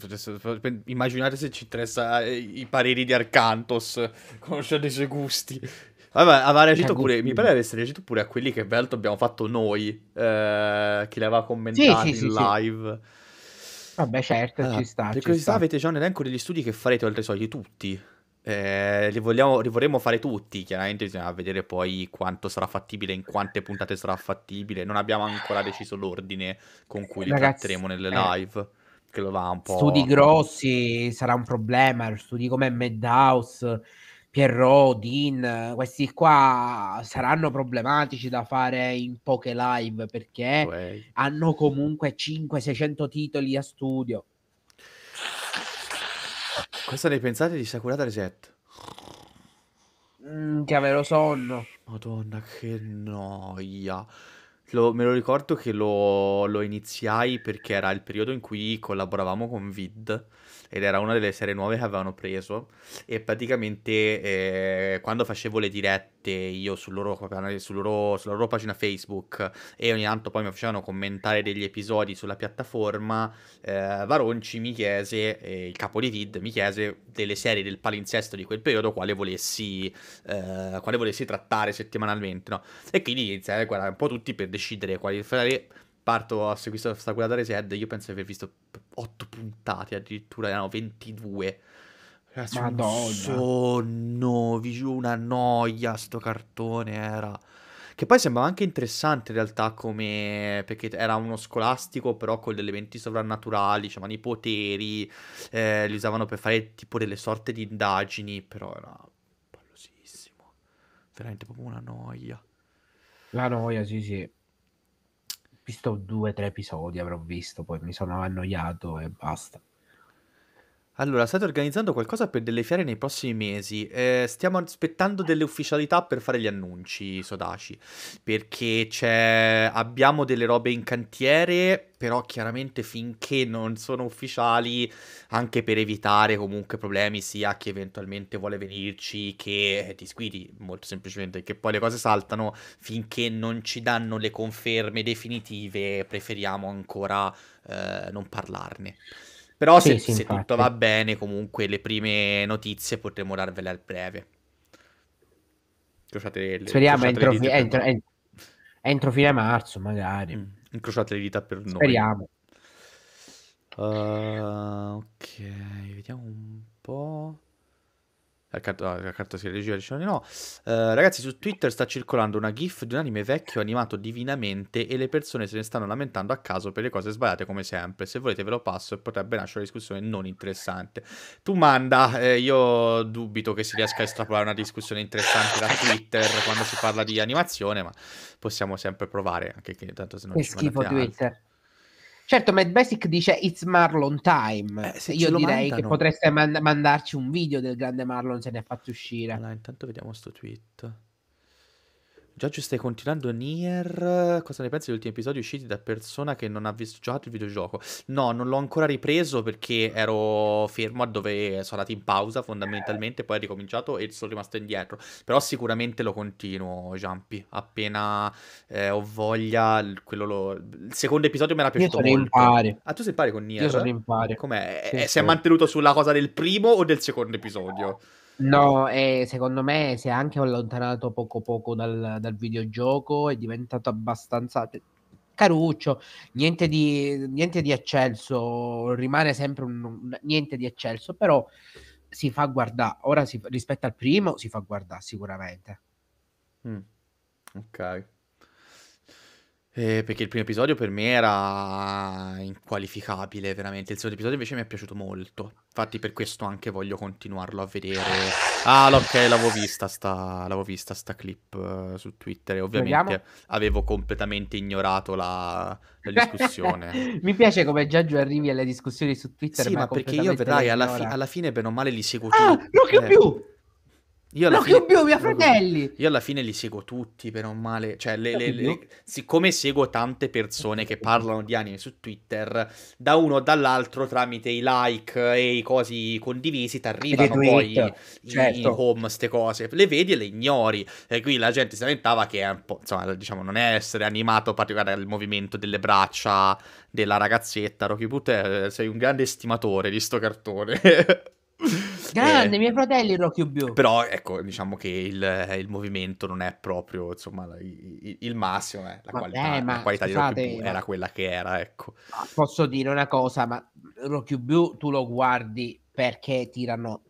immaginate se ci interessa eh, i pareri di Arcantos, conoscendo i suoi gusti. Vabbè, aveva reagito Cioè, pure, gusti. mi pare di essere reagito pure a quelli che Belto abbiamo fatto noi, eh, che li aveva commentati sì, sì, in sì. live. Vabbè, certo, Allora, ci sta. per ci curiosità sta. avete già un elenco degli studi che farete oltre ai soliti tutti? Eh, li, vogliamo, li vorremmo fare tutti, chiaramente bisogna vedere poi quanto sarà fattibile, in quante puntate sarà fattibile. Non abbiamo ancora deciso l'ordine con cui li Ragazzi, tratteremo nelle eh, live, che lo va un po'... Studi grossi sarà un problema. Studi come Madhouse, Pierrot, Dean, questi qua saranno problematici da fare in poche live perché Way. hanno comunque 500-600 titoli a studio. Cosa ne pensate di Sakurata Reset? Mm, che avero sonno. Madonna, che noia. Lo- me lo ricordo che lo, lo iniziai perché era il periodo in cui collaboravamo con Vid ed era una delle serie nuove che avevano preso e praticamente eh, quando facevo le dirette io sul loro sul loro- sulla loro pagina Facebook e ogni tanto poi mi facevano commentare degli episodi sulla piattaforma, eh, Varonci mi chiese, eh, il capo di Vid mi chiese delle serie del palinsesto di quel periodo quale volessi, eh, quale volessi trattare settimanalmente, no? E quindi iniziai a guardare un po' tutti per decidere quali fare. Parto a seguire questa guardata Reset. Io penso di aver visto 8 puntate, addirittura erano 22. Ragazzi, Madonna. sonno, vi giuro, una noia sto cartone era. Che poi sembrava anche interessante in realtà come... perché era uno scolastico però con degli elementi sovrannaturali, dicevano i poteri, eh, li usavano per fare tipo delle sorte di indagini, però era pallosissimo. Veramente proprio una noia. La noia, sì, sì. Visto due o tre episodi, avrò visto, poi mi sono annoiato e basta. Allora, state organizzando qualcosa per delle fiere nei prossimi mesi. Eh, stiamo aspettando delle ufficialità per fare gli annunci, Sodaci. Perché c'è... abbiamo delle robe in cantiere, però chiaramente finché non sono ufficiali, anche per evitare comunque problemi sia chi eventualmente vuole venirci che ti squidi, molto semplicemente, che poi le cose saltano, finché non ci danno le conferme definitive, preferiamo ancora eh, non parlarne. Però Sì, se, sì, se tutto va bene, comunque le prime notizie potremo darvele al breve. Incrociate le, Speriamo entro, le dita entro- noi. en- entro fine marzo, magari. Mm, Incrociate le dita per noi. Speriamo. Uh, ok, vediamo un po'. La carta, la carta si regia dice di no. Eh, ragazzi, su Twitter sta circolando una GIF di un anime vecchio animato divinamente e le persone se ne stanno lamentando a caso per le cose sbagliate come sempre. Se volete ve lo passo e potrebbe nascere una discussione non interessante. Tu manda, eh, io dubito che si riesca a estrapolare una discussione interessante da Twitter quando si parla di animazione, ma possiamo sempre provare, anche che tanto se non Che ci schifo mandate altro. Certo, Mad Basic dice It's Marlon time. Eh, Io direi che mandano. potreste man- mandarci un video del grande Marlon se ne ha fatto uscire. Allora, intanto vediamo sto tweet. Giorgio, stai continuando Nier? Cosa ne pensi degli ultimi episodi usciti da persona che non ha visto giocato il videogioco? No, non l'ho ancora ripreso perché ero fermo a dove sono andato in pausa fondamentalmente, poi ho ricominciato e sono rimasto indietro. Però sicuramente lo continuo, Giampi. Appena eh, ho voglia, lo- il secondo episodio mi era Io piaciuto sono in molto. pari. Ah, tu sei pari con Nier? Io sono in pari. Com'è? Sì, Eh, sì. Si è mantenuto sulla cosa del primo o del secondo episodio? No, e secondo me si è anche allontanato poco poco dal, dal videogioco, è diventato abbastanza caruccio, niente di, niente di eccelso, rimane sempre un, un- niente di eccelso, però si fa guardare, ora si- rispetto al primo si fa guardare sicuramente. Mm, Ok. Eh, perché il primo episodio per me era inqualificabile, veramente. Il secondo episodio invece mi è piaciuto molto. Infatti, per questo anche voglio continuarlo a vedere. Ah, no, ok, l'avevo vista sta, l'avevo vista sta clip eh, su Twitter. E ovviamente Vediamo. avevo completamente ignorato la, la discussione. [laughs] Mi piace come Giorgio arrivi alle discussioni su Twitter, Sì, ma perché io vedrai alla, fi- alla fine, bene o male, li seguo Ah, tutti. Rocky Eh, Più! Io alla Rocky fine... Miei Rocky fratelli! Io alla fine li seguo tutti, per un male. Cioè, le- le- le- siccome seguo tante persone che parlano di anime su Twitter, da uno o dall'altro, tramite i like e i cosi condivisi, ti arrivano poi certo. i home, ste cose. Le vedi e le ignori. E qui la gente si lamentava che è un po', insomma, diciamo, non è essere animato particolare al movimento delle braccia della ragazzetta. Rocky Put, eh, sei un grande estimatore di sto cartone. [laughs] Grande, Eh, miei fratelli Rocky Più! però ecco, diciamo che il, il movimento non è proprio, insomma, il, il massimo, eh, la Vabbè, qualità, ma la qualità di scusate, Rocky Boo ma- era quella che era, ecco. Posso dire una cosa, ma Rocky Blue tu lo guardi perché tirano,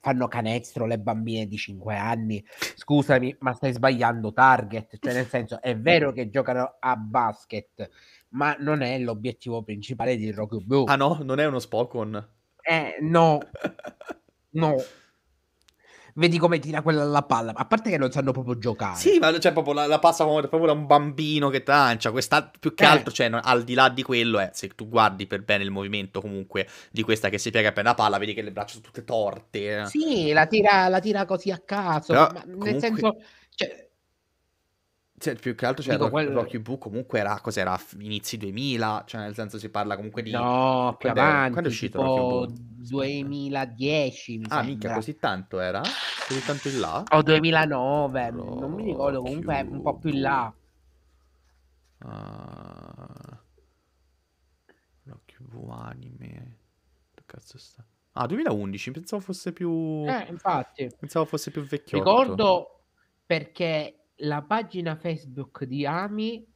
fanno canestro le bambine di 5 anni. Scusami, ma stai sbagliando target. Cioè, nel senso, è vero che giocano a basket, ma non è l'obiettivo principale di Rocky Blue. Ah no, non è uno Spokon. Eh, no, [laughs] no. Vedi come tira quella alla palla. A parte che non sanno proprio giocare. Sì, ma cioè, proprio la, la passa come proprio da un bambino che lancia. Questa, più che Eh. altro, cioè, no, al di là di quello, è se tu guardi per bene il movimento comunque di questa che si piega per la palla, vedi che le braccia sono tutte torte. eh. Sì, la tira, la tira così a caso. Però, ma nel comunque- senso, cioè, Cioè, più che altro, cioè, Dico, Rocky, quello- Rocky Boo comunque era, cos'era, inizi 2000, cioè, nel senso si parla comunque di... No, più Quando è- avanti, quando è uscito Rocky Boo? 2010 mi Ah, sembra. così tanto era? Così tanto in là? O 2009, non mi ricordo, comunque è un po' più in là. Ah. Rocky Boo anime. Che cazzo sta? Ah, 2011, pensavo fosse più... Eh, infatti. Pensavo fosse più vecchiotto. Ricordo perché la pagina Facebook di Ami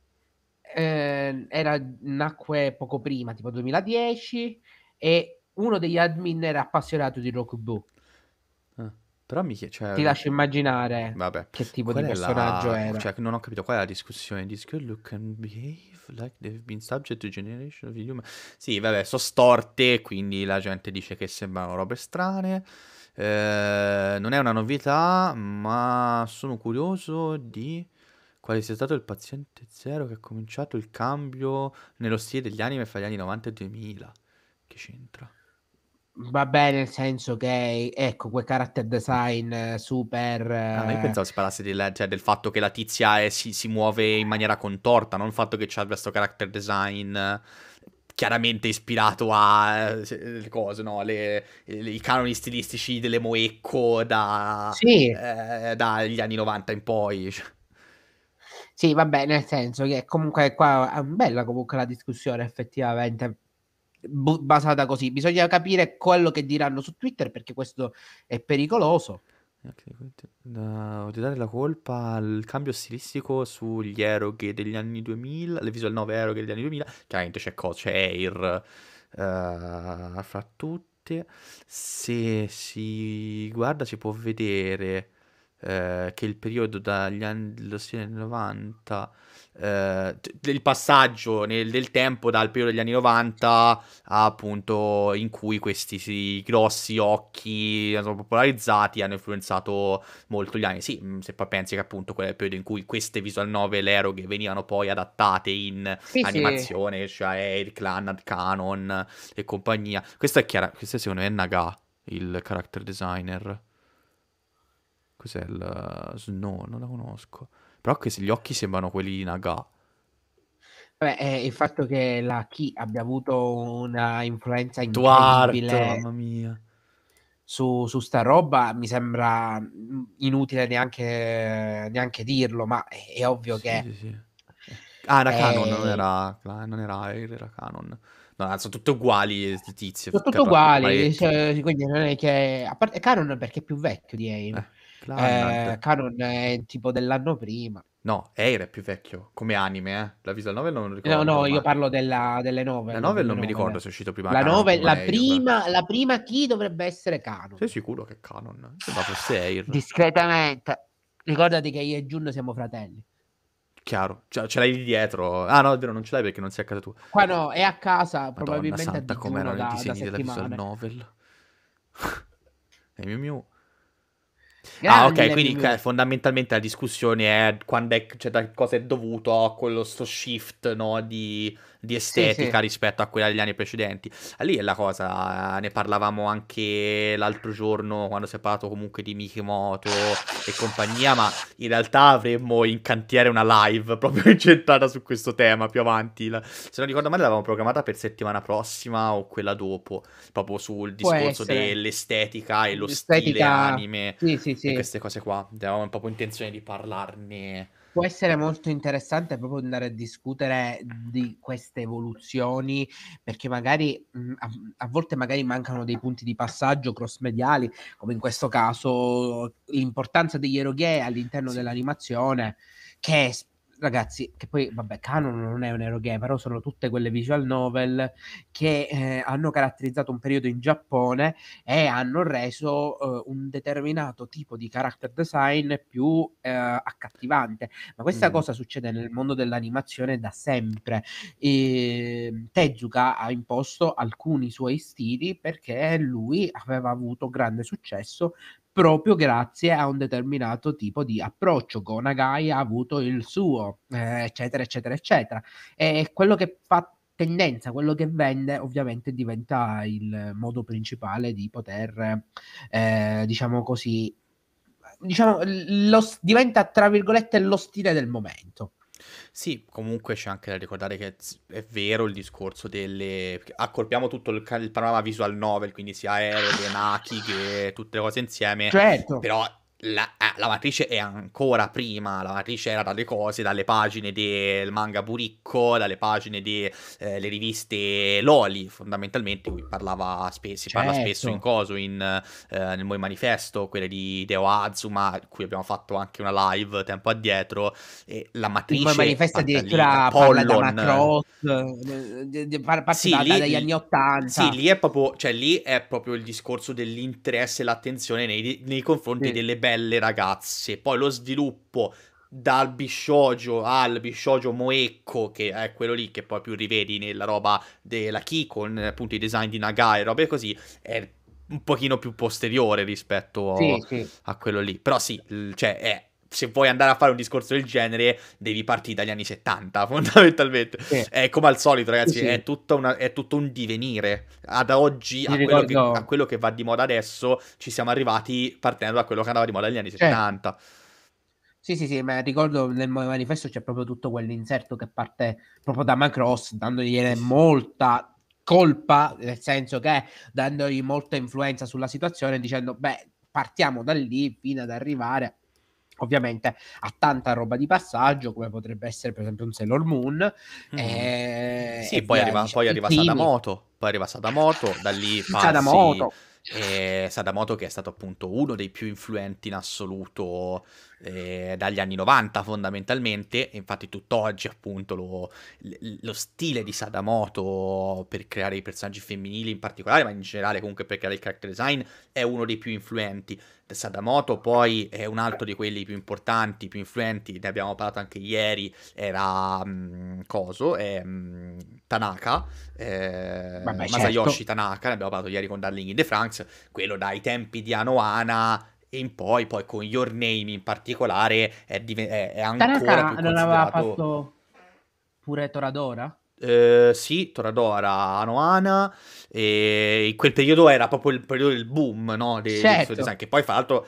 eh, era, nacque poco prima, tipo 2010, e uno degli admin era appassionato di Rock Boo. Ah, Però mi chiede... Cioè... Ti lascio immaginare Vabbè. che tipo Qual di è la- personaggio era. Cioè, non ho capito qual è la discussione. This girl look and behave like they've been subject to generation of human. Sì, vabbè, sono storte, quindi la gente dice che sembrano robe strane. Eh, non è una novità, ma sono curioso di quale sia stato il paziente zero che ha cominciato il cambio nello stile degli anime fra gli anni 90 e 2000. Che c'entra? Vabbè, nel senso che, ecco, quel character design eh, super... Ah, ma io eh, pensavo si parlasse del, cioè, del fatto che la tizia è- si, si muove in maniera contorta, non il fatto che c'ha questo character design eh, chiaramente ispirato a eh, cose, no? Le- le- i canoni stilistici delle Moecco da, Sì. eh, dagli anni 90 in poi. Sì, vabbè, nel senso che comunque qua è bella comunque la discussione, effettivamente. basata così. Bisogna capire quello che diranno su Twitter perché questo è pericoloso. Da, dare la colpa al cambio stilistico sugli eroghe degli anni 2000, le visual 9 eroghe degli anni 2000, chiaramente c'è, co- c'è Air eh, fra tutte. Se si guarda si può vedere eh, che il periodo dagli anni dello stile 90 eh, il passaggio nel- del tempo dal periodo degli anni 90 a appunto in cui questi sì, grossi occhi sono popolarizzati hanno influenzato molto gli anni. Sì, mh, se poi pensi che appunto quello è il periodo in cui queste visual novel eroghe venivano poi adattate in Sì, sì. animazione, cioè Eric Clannad, Canon e compagnia. Questo è chiaro, questo secondo me è Naga, il character designer. Cos'è il Snow? Non la conosco. Però questi, gli occhi sembrano quelli di Naga. Vabbè, eh, il fatto che la Key abbia avuto una influenza Duarte, incredibile mamma mia. su, su sta roba mi sembra mm, inutile neanche, neanche dirlo, ma è, è ovvio che Sì, sì. Ah, era Canon, non eh, era, non era era Canon. No, sono tutte uguali, questi tizi. sono tutte uguali, cioè, quindi non è che a parte Canon perché è più vecchio di Aim. Clannad. Eh, Canon è tipo dell'anno prima. No, Air è più vecchio, come anime, eh. La visual novel non No, ricordo. no, io ma- parlo della, delle novel. La novel non delle mi ricordo se è uscito prima La Canon, prima la Air. prima, la prima key dovrebbe essere Canon. Sei sicuro che è Canon? Sembra fosse Air. Discretamente. Ricordati che io e Jun siamo fratelli. Chiaro, Cioè, ce l'hai lì dietro. Ah no, è vero, non ce l'hai perché non sei a casa tu. Qua no, è a casa, Madonna probabilmente a santa, digiuno come erano da, i disegni della visual novel. [laughs] e Miu Miu. Ah, Grandi ok, quindi eh, fondamentalmente la discussione è quando è, cioè, da cosa è dovuto a quello sto shift, no, di, di estetica sì. rispetto a quella degli anni precedenti. Lì è la cosa, ne parlavamo anche l'altro giorno quando si è parlato comunque di Mikimoto e compagnia, ma in realtà avremmo in cantiere una live [laughs] proprio incentrata su questo tema più avanti. Se non ricordo male l'avevamo programmata per settimana prossima o quella dopo, proprio sul Può discorso essere. dell'estetica e lo stile L'estetica- anime Sì, sì, sì. e queste cose qua. Avevamo proprio intenzione di parlarne. Può essere molto interessante proprio andare a discutere di queste evoluzioni, perché magari mh, a, a volte magari mancano dei punti di passaggio cross-mediali, come in questo caso l'importanza degli eroghe all'interno dell'animazione, che s- ragazzi, che poi vabbè, Canon non è un eroghe, però sono tutte quelle visual novel che eh, hanno caratterizzato un periodo in Giappone e hanno reso eh, un determinato tipo di character design più eh, accattivante. Ma questa Mm. cosa succede nel mondo dell'animazione da sempre. E Tezuka ha imposto alcuni suoi stili perché lui aveva avuto grande successo proprio grazie a un determinato tipo di approccio. Gonagai ha avuto il suo, eh, eccetera, eccetera, eccetera. E quello che fa tendenza, quello che vende, ovviamente diventa il modo principale di poter, eh, diciamo così, diciamo, lo, diventa tra virgolette lo stile del momento. Sì, comunque c'è anche da ricordare che è vero il discorso delle... Accorpiamo tutto il, il panorama visual novel, quindi sia che [laughs] Naki, che tutte le cose insieme. Certo. Però la, eh, la matrice è ancora prima, la matrice era dalle cose, dalle pagine del manga Buricco, dalle pagine delle riviste Loli, fondamentalmente, cui parlava spe- si parla Certo. spesso in coso, in, eh, nel Moi Manifesto, quelle di Deo Azuma, cui abbiamo fatto anche una live tempo addietro, e la matrice... Il manifesto addirittura da parla Pollon, Macross, eh, parte Sì, da- lì- da- dagli anni 80. Sì, lì è proprio, cioè lì è proprio il discorso dell'interesse e l'attenzione nei, nei confronti Sì. delle belle ragazze. Poi lo sviluppo dal biscioggio al biscioggio moecco, che è quello lì che poi più rivedi nella roba della Key con appunto i design di Nagai e robe così, è un pochino più posteriore rispetto Sì, sì. a quello lì. Però sì, cioè è... Se vuoi andare a fare un discorso del genere, devi partire dagli anni 70, [laughs] fondamentalmente. Sì. È come al solito, ragazzi, Sì. È, una- è tutto un divenire. Ad oggi, a quello, che, a quello che va di moda adesso, ci siamo arrivati partendo da quello che andava di moda negli anni Certo. 70. Sì, sì, sì, ma ricordo nel manifesto c'è proprio tutto quell'inserto che parte proprio da Macross, dandogli molta colpa, nel senso che dandogli molta influenza sulla situazione, dicendo, beh, partiamo da lì fino ad arrivare ovviamente ha tanta roba di passaggio, come potrebbe essere per esempio un Sailor Moon. Mm. eh, Sì, e poi via arriva, dicendo. poi arriva. Sadamoto, poi arriva Sadamoto, da lì [laughs] passi... Sadamoto. eh, Sadamoto che è stato appunto uno dei più influenti in assoluto eh, dagli anni 90 fondamentalmente, infatti tutt'oggi appunto lo, lo stile di Sadamoto per creare i personaggi femminili in particolare, ma in generale comunque per creare il character design è uno dei più influenti. Sadamoto poi è un altro di quelli più importanti, più influenti, ne abbiamo parlato anche ieri, era mm, Coso, è, mm, Tanaka, eh, Vabbè, Masayoshi certo. Tanaka, ne abbiamo parlato ieri con Darling in the Franks, quello dai tempi di Anohana e in poi, poi con Your Name in particolare è, diven- è- è ancora Tanaka più non aveva fatto pure Toradora? Eh, sì, Toradora, Anohana, e in quel periodo era proprio il periodo del boom, no? de- del Certo. suo design, che poi fra l'altro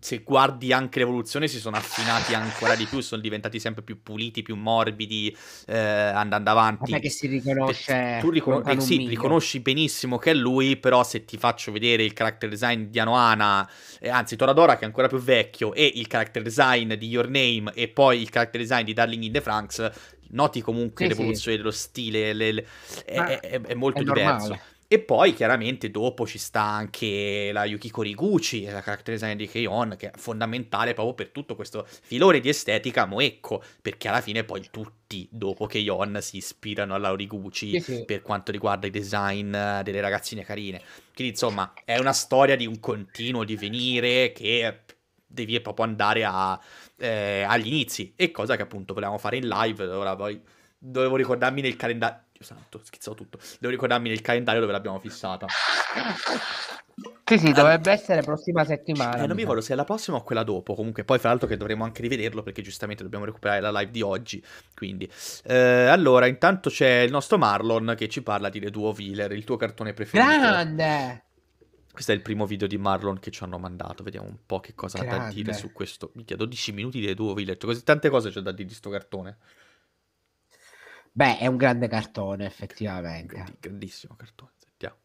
se guardi anche l'evoluzione si sono affinati ancora di più, sono diventati sempre più puliti, più morbidi, eh, andando avanti. Vabbè che si riconosce Tu ricon- con eh, sì, riconosci benissimo che è lui, però se ti faccio vedere il character design di Anohana, eh, anzi Toradora che è ancora più vecchio, e il character design di Your Name e poi il character design di Darling in the Franks, noti comunque Sì, l'evoluzione dello stile, le- le- è, è- è- è molto è diverso. normale. E poi chiaramente dopo ci sta anche la Yukiko Riguchi, la character design di Keion, che è fondamentale proprio per tutto questo filone di estetica moecco, perché alla fine poi tutti dopo Keion si ispirano alla Origuchi Sì, sì. per quanto riguarda i design eh, delle ragazzine carine. Quindi insomma è una storia di un continuo divenire che devi proprio andare a, eh, agli inizi, e cosa che appunto volevamo fare in live, ora poi dovevo ricordarmi nel calendario... Dio santo, schizzato tutto. Devo ricordarmi nel calendario dove l'abbiamo fissata. Sì, sì, dovrebbe essere prossima settimana. Eh, non mi ricordo se è la prossima o quella dopo. Comunque, poi, fra l'altro, che dovremo anche rivederlo perché giustamente dobbiamo recuperare la live di oggi. Quindi, eh, allora, intanto c'è il nostro Marlon che ci parla di The Duo Wheeler, il tuo cartone preferito. Grande! Questo è il primo video di Marlon che ci hanno mandato. Vediamo un po' che cosa ha da Grande. dire su questo. Minchia, 12 minuti di The Duo Wheeler. Così tante cose c'è da dire di sto cartone. Beh, è un grande cartone, effettivamente. Grandi- grandissimo cartone. Sentiamo.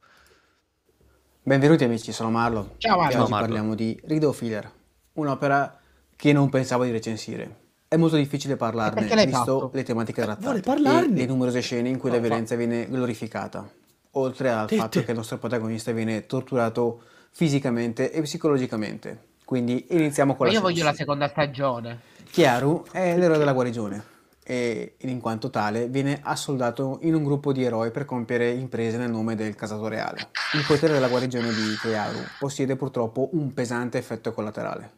Benvenuti amici, sono Marlon. Ciao, Marlon. E oggi parliamo di Rideau Filler, un'opera che non pensavo di recensire. È molto difficile parlarne, visto fatto? le tematiche trattate vuole parlarne? e le numerose scene in cui la No, fa- violenza viene glorificata, oltre al Te- fatto te- che il nostro protagonista viene torturato fisicamente e psicologicamente. Quindi iniziamo con Ma la io voglio la seconda stagione. Chiaru è l'eroe della guarigione e in quanto tale viene assoldato in un gruppo di eroi per compiere imprese nel nome del casato reale. Il potere della guarigione di Chiaru possiede purtroppo un pesante effetto collaterale.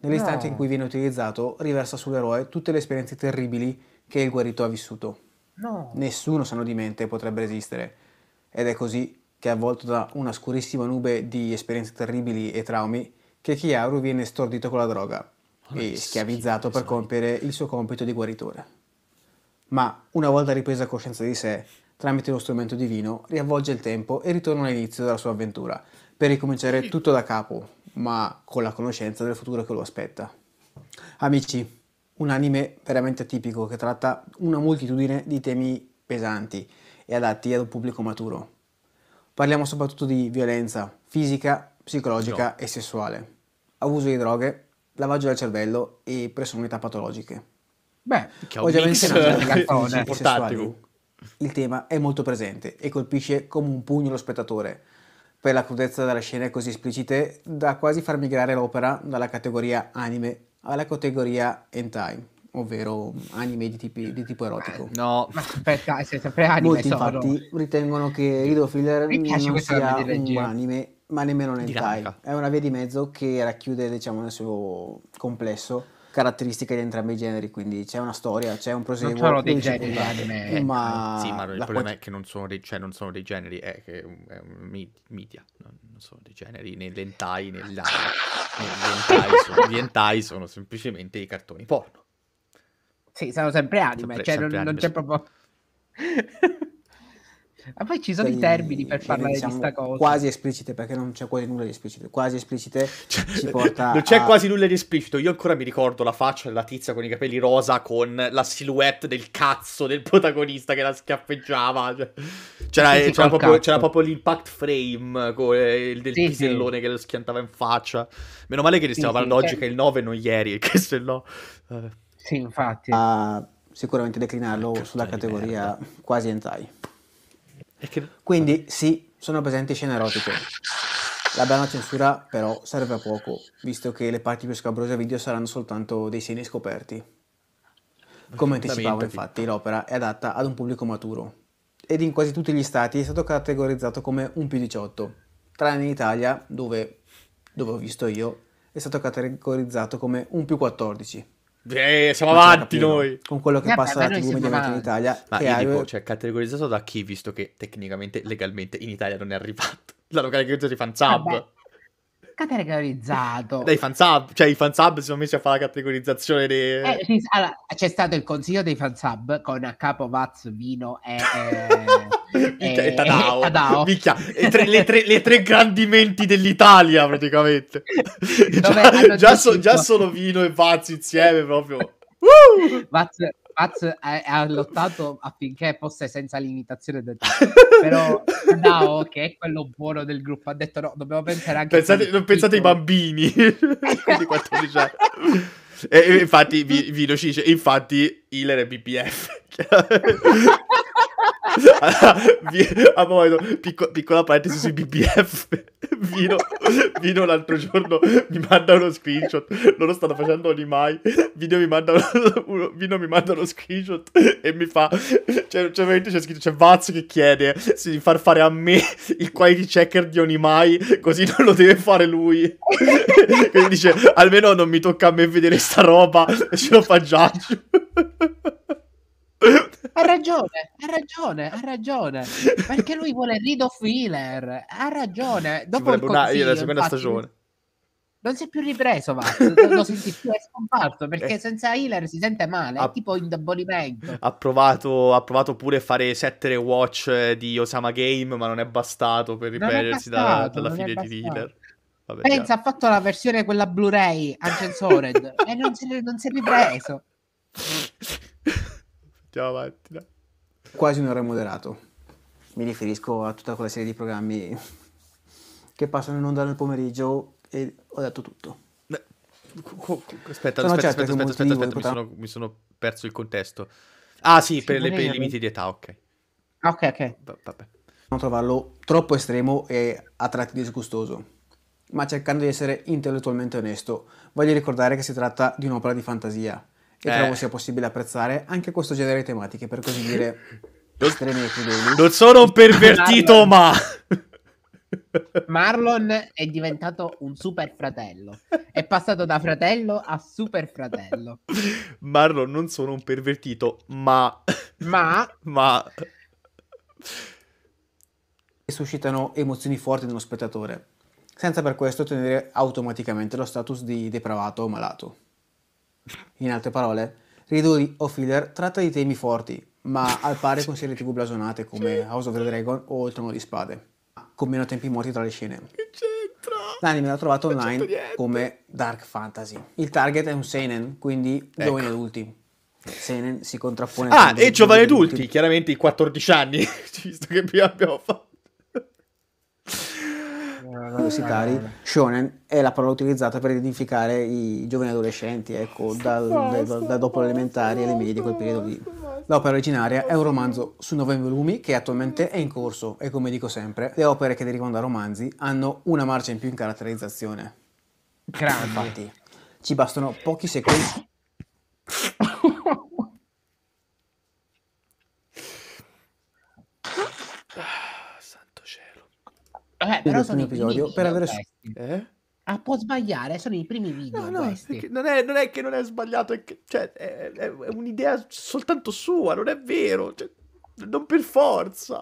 Nell'istante No. in cui viene utilizzato, riversa sull'eroe tutte le esperienze terribili che il guarito ha vissuto. No. Nessuno sano di mente potrebbe resistere ed è così che avvolto da una scurissima nube di esperienze terribili e traumi che Chiaru viene stordito con la droga e schiavizzato per compiere il suo compito di guaritore. Ma una volta ripresa coscienza di sé, tramite lo strumento divino, riavvolge il tempo e ritorna all'inizio della sua avventura, per ricominciare tutto da capo, ma con la conoscenza del futuro che lo aspetta. Amici, un anime veramente atipico che tratta una moltitudine di temi pesanti e adatti ad un pubblico maturo. Parliamo soprattutto di violenza fisica, psicologica e sessuale, abuso di droghe, lavaggio del cervello e personalità patologiche. Beh, Che ha Ho un già mix menzionato i cartone. cartoni importante sessuali. comunque. Il tema è molto presente e colpisce come un pugno lo spettatore, per la crudezza delle scene così esplicite da quasi far migrare l'opera dalla categoria anime alla categoria hentai, ovvero anime di, tipi- di tipo erotico. No, Ma aspetta, sei sempre anime Molti sono. infatti ritengono che Rido Filler non sia un anime, ma nemmeno un hentai. Dinamica. È una via di mezzo che racchiude, diciamo, nel suo complesso caratteristiche di entrambi i generi, quindi c'è una storia, c'è un proseguo, Non sono dei 12 generi anime, ma sì, ma il problema quota- è che non sono dei, cioè, non sono dei generi, è che è un, media, non, non sono dei generi né lentai né gli hentai sono, sono semplicemente i cartoni porno. Sì, sono sempre anime, Sempre- cioè non, sempre non anime, c'è sì. proprio... Ma poi ci sono i termini per parlare diciamo, di sta cosa. Quasi esplicite, perché non c'è quasi nulla di esplicito. Quasi esplicite ci porta non c'è a- quasi nulla di esplicito. Io ancora mi ricordo la faccia della tizia con i capelli rosa con la silhouette del cazzo del protagonista che la schiaffeggiava. Cioè, C'era, Sì, sì, c'era proprio, c'era proprio l'impact frame con eh, il del Sì, sì. pisellone che lo schiantava in faccia. Meno male che ne stiamo sì, parlando oggi cioè- che è il 9 e non ieri, [laughs] che se no... vabbè. Sì, infatti. a sicuramente declinarlo sulla categoria quasi hentai. Che... Quindi sì, sono presenti scene erotiche. La brana censura però serve a poco, visto che le parti più scabrose del video saranno soltanto dei seni scoperti. Come anticipavo, infatti, l'opera è adatta ad un pubblico maturo ed in quasi tutti gli stati è stato categorizzato come un più 18, tranne in Italia, dove, dove ho visto io, è stato categorizzato come un più 14. Eh, siamo avanti noi. Con quello che Vabbè, passa ma la TV mediamente in. Italia. Ma io dico, cioè, categorizzato da chi, visto che tecnicamente, legalmente, in Italia non è arrivato? [laughs] L'hanno categorizzato i fansub. Vabbè. Categorizzato. Dai fansub, cioè i fansub si sono messi a fare la categorizzazione dei... Eh, allora, c'è stato il consiglio dei fansub con a capo Vaz, Vino e, [laughs] e, Minchia, e- e Tadao. e Tadao. Minchia, e tre- le, tre, le tre grandi menti dell'Italia praticamente. Già, già, so- già sono Vino e Pazzi insieme proprio. Vaz, Vaz ha, lottato affinché fosse senza limitazione d'età. Però Tadao, che è quello buono del gruppo, ha detto no, dobbiamo pensare anche Pensate, non pensate ai piccoli". bambini. [laughs] Quindi 14 anni. E, e infatti Vi- Vino ci dice, infatti Healer è BPF. Vi- a proposito, picco- piccola parentesi sui BBF. Vino, Vino l'altro giorno mi manda uno screenshot. Loro stanno facendo Onimai. Vino mi manda uno, Vino mi manda uno screenshot e mi fa. Cioè, cioè, c'è scritto: c'è Vaz che chiede se di far fare a me il quality checker di Onimai, così non lo deve fare lui. Quindi dice: almeno non mi tocca a me vedere sta roba e ce lo fa Giaggio. Ha ragione, ha ragione, ha ragione. Perché lui vuole Read of Healer. Ha ragione. Dopo il una, la seconda infatti, stagione. Non si è più ripreso. [laughs] Non lo senti più, è scomparso. Perché Eh. senza healer si sente male. È tipo indebolimento. Ha provato, ha provato pure a fare 7 rewatch eh, di Osama Game, ma non è bastato per riprendersi da- dalla fine di. Healer. Vabbè, Pensa, ha fatto la versione quella Blu-ray Uncensored e non si, non si è ripreso. [laughs] Andiamo avanti. dai. quasi un eroe moderato. Mi riferisco a tutta quella serie di programmi che passano in onda nel pomeriggio e ho detto tutto. Aspetta, Sono aspetta, certo aspetta, aspetta, aspetta, aspetta, voi mi sono, mi sono perso il contesto. Ah sì, Sì, per, le- per i limiti di età, ok. Ok, ok. Va- Vabbè. Non trovarlo troppo estremo e a tratti disgustoso, ma cercando di essere intellettualmente onesto, voglio ricordare che si tratta di un'opera di fantasia e Eh. trovo sia possibile apprezzare anche questo genere di tematiche, per così dire, [laughs] estremi e crudeli. Non sono un pervertito, ma... Marlon è diventato un super fratello. È passato da fratello a super fratello. [laughs] Marlon, non sono un pervertito, ma... [laughs] Ma ma... e suscitano emozioni forti nello spettatore, senza per questo ottenere automaticamente lo status di depravato o malato. In altre parole, Ridley o Filler tratta di temi forti, ma al pari con serie tv blasonate come House of the Dragon o Il Trono di Spade, con meno tempi morti tra le scene. L'anime l'ha trovato online come Dark Fantasy. Il target è un seinen, quindi giovani adulti. Seinen si contrappone... Ah, e giovani adulti. adulti, chiaramente i 14 anni, [laughs] visto che prima abbiamo fatto... universitari, shonen è la parola utilizzata per identificare i giovani adolescenti, ecco, dal, da, da dopo le elementari alle medie, quel periodo lì. L'opera originaria è un romanzo su nove volumi che attualmente è in corso e come dico sempre, le opere che derivano da romanzi hanno una marcia in più in caratterizzazione. grande. Infatti, ci bastano pochi secondi Eh, però sono episodio per avere. Eh? Ah, può sbagliare, sono i primi video No, no, non è, non è che non è sbagliato, è, che, cioè, è, è- un'idea soltanto sua, non è vero, cioè, non per forza.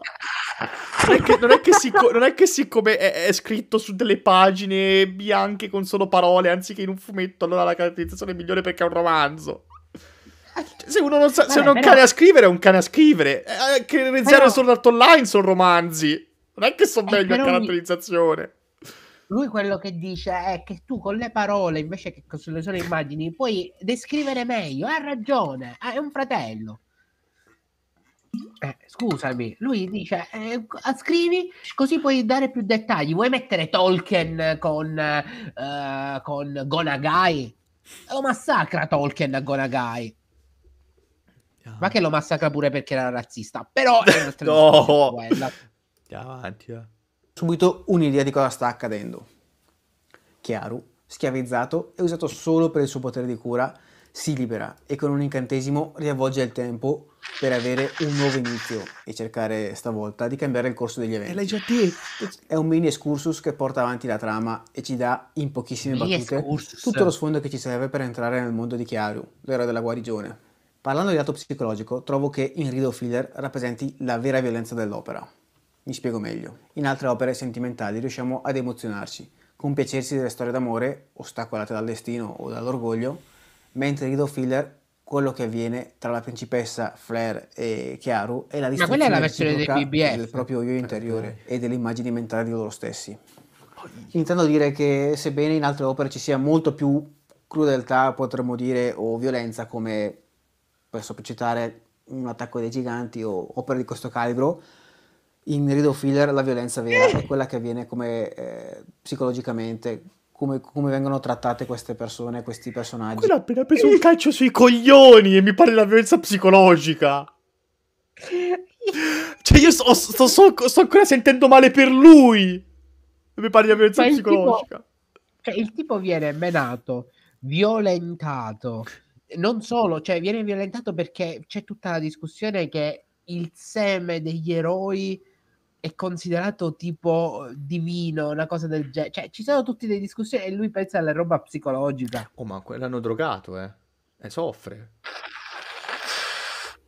Non è che, non è che sicco- non è che siccome è, è scritto su delle pagine bianche con solo parole, anziché in un fumetto, allora la caratterizzazione è migliore perché è un romanzo. Cioè, se uno non sa, se Vabbè, non è un però- cane a scrivere, è un cane a scrivere. Eh, Anche Rezzero Però- e Sword Art Online sono romanzi. Non è che sono Eh, meglio a caratterizzazione. Lui quello che dice è che tu con le parole, invece che con- sulle sole immagini, puoi descrivere meglio. Ha ragione, ah, è un fratello. Eh, scusami, lui dice eh, scrivi così puoi dare più dettagli. Vuoi mettere Tolkien con, eh, con Gonagai? Lo massacra Tolkien a Gonagai. Ma che lo massacra pure perché era razzista. Però è [laughs] un'altra No. quella. Andiamo avanti, va. subito un'idea di cosa sta accadendo. Chiaru, schiavizzato e usato solo per il suo potere di cura, si libera e con un incantesimo riavvolge il tempo per avere un nuovo inizio e cercare stavolta di cambiare il corso degli eventi. l'hai già detto. È un mini excursus che porta avanti la trama e ci dà in pochissime Mini battute excursus. tutto lo sfondo che ci serve per entrare nel mondo di Chiaru, l'eroe della guarigione. Parlando di lato psicologico, trovo che in Rido Filler rappresenti la vera violenza dell'opera. Mi spiego meglio. In altre opere sentimentali riusciamo ad emozionarci, compiacersi delle storie d'amore, ostacolate dal destino o dall'orgoglio, mentre in Rido Filler quello che avviene tra la principessa Flair e Chiaru è la Ma quella è la versione dei BBF. del proprio io interiore e delle immagini mentali di loro stessi. Intendo dire che sebbene in altre opere ci sia molto più crudeltà, potremmo dire, o violenza, come per citare un attacco dei giganti o opere di questo calibro, in Rido Filler la violenza vera è [laughs] quella che avviene come eh, psicologicamente, come, come vengono trattate queste persone, questi personaggi. Quello ha appena preso un calcio sui coglioni e mi parla della violenza psicologica. Cioè, io sto, sto- sto- sto ancora sentendo male per lui. E mi parli di violenza Ma il tipo- psicologica. Cioè, il tipo viene menato, violentato. Non solo, cioè viene violentato perché c'è tutta la discussione che il seme degli eroi è considerato tipo divino, una cosa del genere. Cioè, ci sono tutte le discussioni e lui pensa alla roba psicologica. Oh, ma l'hanno drogato, eh. E soffre.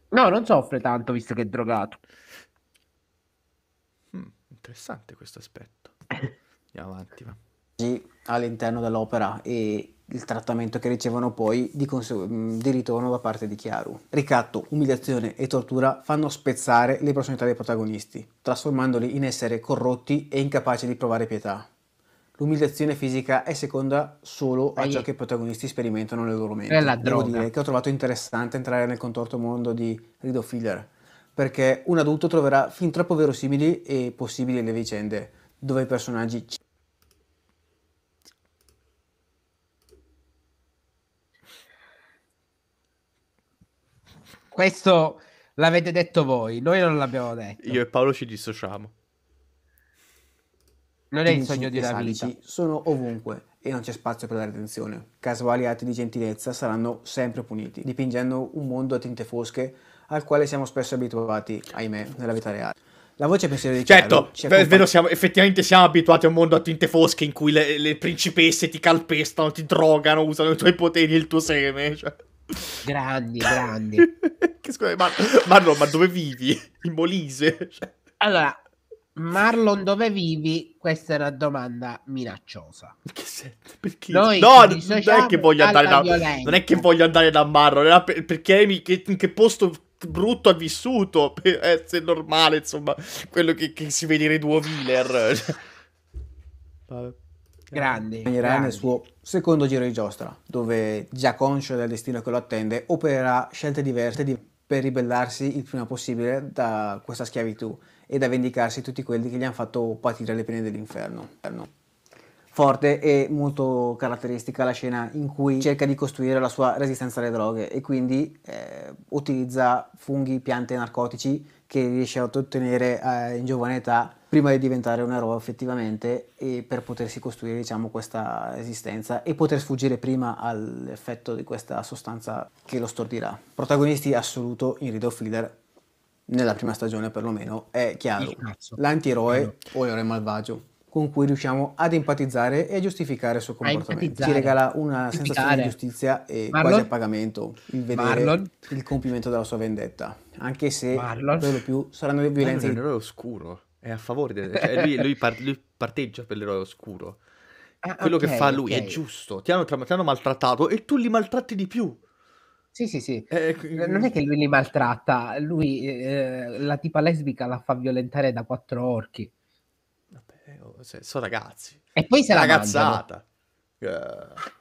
No, non soffre tanto visto che è drogato. Mm, interessante questo aspetto. [laughs] Andiamo avanti, va. all'interno dell'opera e il trattamento che ricevono poi di, mh, di ritorno da parte di Chiaru. Ricatto, umiliazione e tortura fanno spezzare le personalità dei protagonisti, trasformandoli in esseri corrotti e incapaci di provare pietà. L'umiliazione fisica è seconda solo a ciò che i protagonisti sperimentano nelle loro menti. Devo droga. dire che ho trovato interessante entrare nel contorto mondo di Rido Filler, perché un adulto troverà fin troppo verosimili e possibili le vicende, dove i personaggi Questo l'avete detto voi, noi non l'abbiamo detto. Io e Paolo ci dissociamo. Non è il sogno di una vita. sono ovunque e non c'è spazio per la redenzione. Casuali atti di gentilezza saranno sempre puniti, dipingendo un mondo a tinte fosche al quale siamo spesso abituati, ahimè, nella vita reale. La voce pensiero di Certo, è vero, accompagna- siamo, effettivamente siamo abituati a un mondo a tinte fosche in cui le, le principesse ti calpestano, ti drogano, usano i tuoi poteri e il tuo seme. Cioè. Grandi, grandi. [laughs] che scusa, ma, Marlon, ma dove vivi? In Molise? Cioè, Allora, Marlon, dove vivi? Questa è una domanda minacciosa. perché? Noi no, non è che voglio andare da, violenza. non è che voglio andare da Marlon, per- perché mi- che- in che posto brutto ha vissuto [laughs] per essere normale, insomma, quello che, che si vede in Reduo Wheeler. Cioè, [laughs] Vabbè. Accompagnerà grandi. nel suo secondo giro di giostra, dove già conscio del destino che lo attende, opererà scelte diverse di- per ribellarsi il prima possibile da questa schiavitù e da vendicarsi tutti quelli che gli hanno fatto patire le pene dell'inferno. Forte e molto caratteristica la scena in cui cerca di costruire la sua resistenza alle droghe e quindi eh, utilizza funghi, piante narcotici che riesce ad ottenere eh, in giovane età prima di diventare un eroe effettivamente e per potersi costruire diciamo questa resistenza e poter sfuggire prima all'effetto di questa sostanza che lo stordirà. Protagonisti assoluto in Rido Filler nella prima stagione perlomeno è chiaro. L'antieroe o l'eroe malvagio con cui riusciamo ad empatizzare e a giustificare il suo comportamento. Ci regala una sensazione di giustizia e Marlon? quasi a pagamento il vedere Marlon? il compimento della sua vendetta, anche se Marlon? per lo più saranno le Marlon violenze è un di eroe oscuro, è a favore, de- cioè, lui, lui par- lui parteggia per l'eroe oscuro. Ah, Quello che ok, fa lui è ok. giusto, ti hanno, tra- ti hanno maltrattato e tu li maltratti di più. Sì, sì, sì. Eh, Non è che lui li maltratta, lui eh, la tipa lesbica la fa violentare da quattro orchi. Eh, se- sono ragazzi. E poi se la ragazzata. Eh,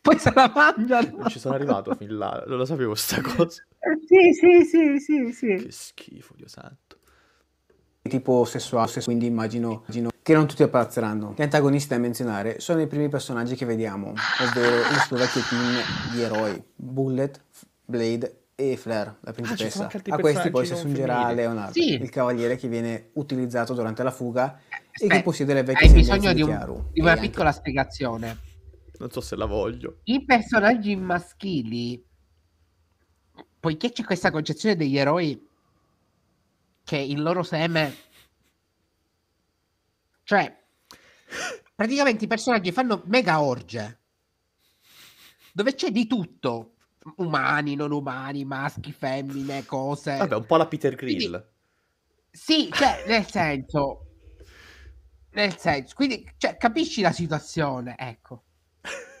Poi se la mangiano. non ci sono arrivato fin là, non lo sapevo sta cosa. Sì, sì, sì, sì, sì. Che schifo, Dio santo. tipo sessuale, quindi immagino, immagino che non tutti appazzeranno. Gli antagonisti da menzionare sono i primi personaggi che vediamo, ovvero il suo vecchio team di eroi, Bullet, Blade e Flare, la principessa. anche altri A questi poi si aggiungerà femminili. Leonard, Sì. il cavaliere che viene utilizzato durante la fuga e Aspetta, che possiede le vecchie Hai bisogno sembianze di, di un- Chiaru. di e una anche- piccola spiegazione. Non so se la voglio. I personaggi maschili, poiché c'è questa concezione degli eroi che il loro seme, cioè, praticamente i personaggi fanno mega orge, dove c'è di tutto, umani, non umani, maschi, femmine, cose. Vabbè, un po' la Peter Grill. Sì, cioè, nel senso, nel senso, quindi, cioè, capisci la situazione, ecco. [laughs]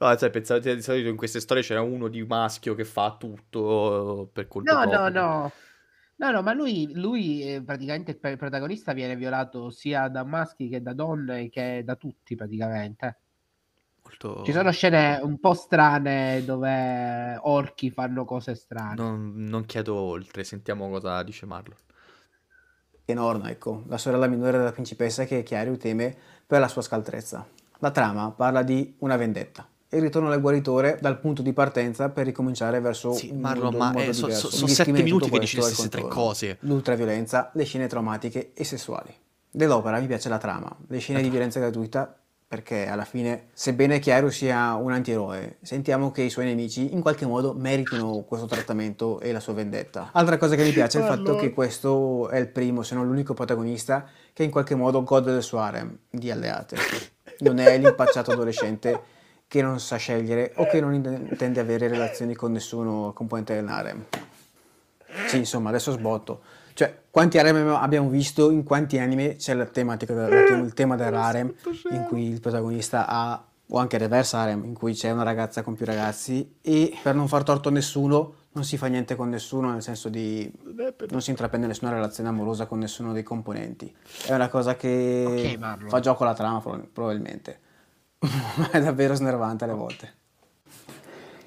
No, sai, pensavo di solito in queste storie c'era uno di maschio che fa tutto per colpo No, no, proprio. no. No, no, ma lui, lui eh, praticamente il protagonista viene violato sia da maschi che da donne che da tutti praticamente. Molto... Ci sono scene un po' strane dove orchi fanno cose strane. Non, non chiedo oltre, sentiamo cosa dice Marlon. e Norna, ecco, la sorella minore della principessa che Chiaru teme per la sua scaltrezza. La trama parla di una vendetta e il ritorno del guaritore dal punto di partenza per ricominciare verso Sì, un Marlon, mondo, ma un modo eh, so- so- sono sette minuti che dici questo le stesse tre cose. L'ultraviolenza, le scene traumatiche e sessuali. Dell'opera mi piace la trama, le scene di violenza gratuita perché alla fine, sebbene Chiaro sia un antieroe, sentiamo che i suoi nemici in qualche modo meritino questo trattamento e la sua vendetta. Altra cosa che mi piace è il fatto che questo è il primo, se non l'unico protagonista che in qualche modo gode del suo harem di alleate. Non è l'impacciato adolescente che non sa scegliere o che non intende avere relazioni con nessuno componente del harem. Sì, insomma, adesso sbotto. Cioè, quanti harem abbiamo visto, in quanti anime c'è la tematica del- il tema dell'harem in cui il protagonista ha, o anche reverse harem, in cui c'è una ragazza con più ragazzi e per non far torto a nessuno non si fa niente con nessuno, nel senso di non si intraprende nessuna relazione amorosa con nessuno dei componenti. È una cosa che Ok, Marlon. fa gioco alla trama prob- probabilmente. Ma [laughs] è davvero snervante alle volte.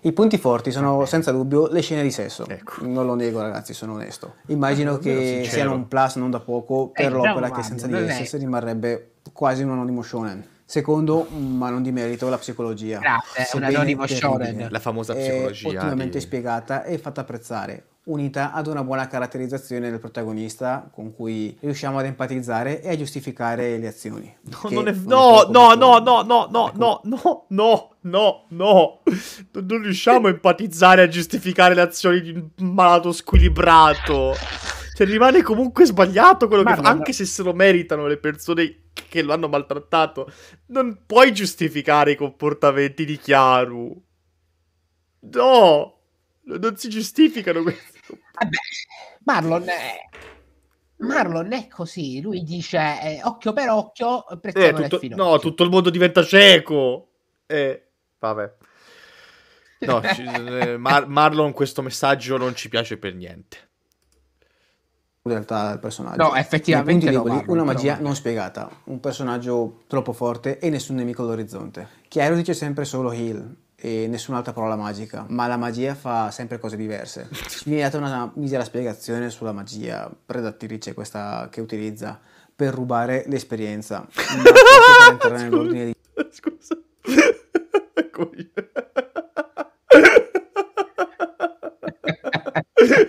I punti forti sono senza dubbio le scene di sesso. Non lo nego, ragazzi, sono onesto. Immagino Ecco. Che sincero. siano un plus non da poco per Eh, l'opera che senza di non è- esse rimarrebbe quasi un anonimo shonen. Secondo, ma non di merito, la psicologia. Grazie, è un anonimo shonen. La famosa è psicologia ottimamente di- spiegata e fatta apprezzare, unita ad una buona caratterizzazione del protagonista con cui riusciamo ad empatizzare e a giustificare le azioni. No, non è... è no, poco no, no, comune. no, no, no, no, no, no, no, no. Non, riusciamo a empatizzare a giustificare le azioni di un malato squilibrato. Cioè, rimane comunque sbagliato quello che fa, anche se se lo meritano le persone che lo hanno maltrattato. Non puoi giustificare i comportamenti di Chiaru. No, non si giustificano questi. Vabbè, Marlon è... Marlon è così, lui dice eh, occhio per occhio, Eh, tutto- no, tutto il mondo diventa cieco. Eh, vabbè. No, [laughs] ci- eh, Mar- Marlon questo messaggio non ci piace per niente. realtà del personaggio. No, effettivamente no, deboli, Marlon, una però magia vabbè. non spiegata, un personaggio troppo forte e nessun nemico all'orizzonte. Chiaro dice sempre solo heal e nessun'altra parola magica, ma la magia fa sempre cose diverse. Ci viene data una misera spiegazione sulla magia predattrice questa che utilizza per rubare l'esperienza. [laughs] Ma forse per entrare nell'ordine di Scusa. Come-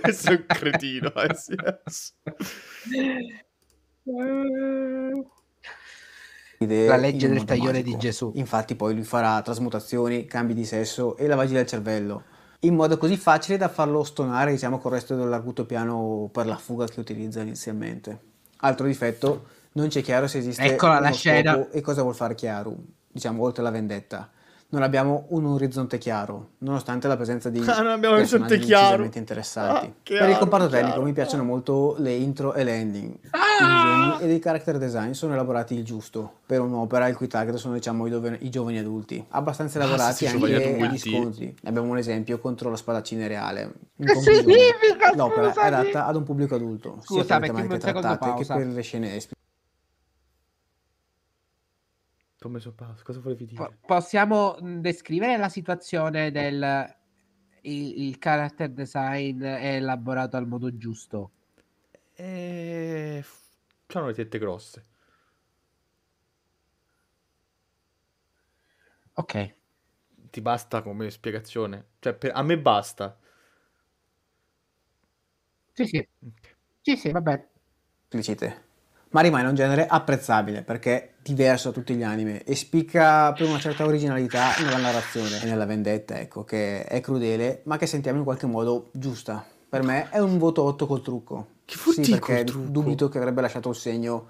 [laughs] Sei un cretino, eh, sì, La legge del magico. di Gesù. Infatti poi lui farà trasmutazioni, cambi di sesso e lavaggi del cervello, in modo così facile da farlo stonare, diciamo, col resto dell'arguto piano per la fuga che utilizza inizialmente. Altro difetto, non c'è chiaro se esiste Eccola la scena. scopo e cosa vuol fare Chiaru, diciamo, oltre la vendetta. Non abbiamo un orizzonte chiaro, nonostante la presenza di [laughs] Ah, non abbiamo un orizzonte personaggi chiaro. decisamente interessanti. Ah, per chiaro, il comparto chiaro. tecnico mi piacciono molto le intro e le ending. I Ah! disegni ed i character design sono elaborati il giusto per un'opera il cui target sono diciamo i, dove- i giovani adulti. Abbastanza Ah, elaborati sì, sì, anche gli scontri. Abbiamo un esempio contro la spadaccina reale. In Che significa, l'opera è adatta ad un pubblico adulto, sia Scusa, per le mettimi tematiche trattate che per le scene esplicite. Come so pausa, cosa volevi dire? Po- possiamo mh, descrivere la situazione del il, il character design è elaborato al modo giusto? E... C'hanno le tette grosse. Ok. Ti basta come spiegazione? Cioè, per- a me basta. Sì, sì. Sì, sì, vabbè. esplicite, ma rimane un genere apprezzabile perché diverso da tutti gli anime e spicca per una certa originalità nella narrazione e nella vendetta, ecco, che è crudele, ma che sentiamo in qualche modo giusta. Per me è un voto 8 col trucco. vuol sì, dire perché col trucco? dubito che avrebbe lasciato il segno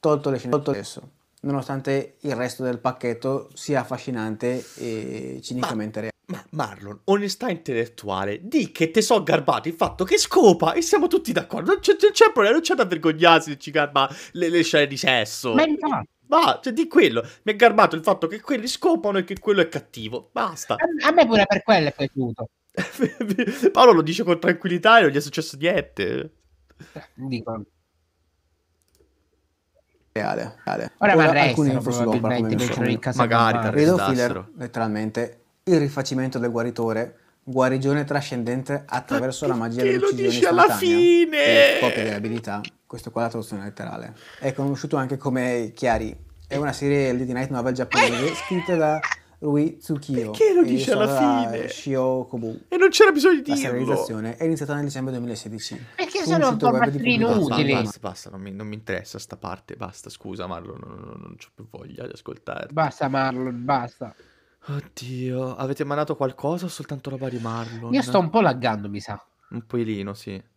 tolto le scene tolto adesso, nonostante il resto del pacchetto sia affascinante e cinicamente reale. Ma Marlon, onestà intellettuale, di che te so garbato il fatto che scopa e siamo tutti d'accordo. Non c'è, c'è problema, non c'è da vergognarsi se ci garba le, le scene di sesso. Ma infatti. Ma, cioè, di quello. Mi è garbato il fatto che quelli scopano e che quello è cattivo. Basta. A, me pure per quello è piaciuto. [laughs] Paolo lo dice con tranquillità e non gli è successo niente. Dico. reale. reale. Ora mi alcuni probabilmente come mentre so. in casa Magari arrestassero. Filler, letteralmente, il rifacimento del guaritore, guarigione trascendente attraverso la magia Perché lo dell'uccisione dici alla fine? e copia delle abilità. Questo qua è la traduzione letterale. È conosciuto anche come Chiari. È una serie di night novel giapponese scritta da Rui Tsukio. Perché lo e dici alla fine? Shio Kobu. E non c'era bisogno di La dirlo. serializzazione è iniziata nel dicembre 2016. Perché su un sono informazioni pubblicazione. inutili. Basta, basta, non mi, non mi interessa sta parte. Basta, scusa Marlon, non, non, non c'ho più voglia di ascoltare. Basta Marlon, basta. Oddio, avete mandato qualcosa o soltanto roba di Marlon? Io sto un po' laggando, mi sa. Un poilino, sì.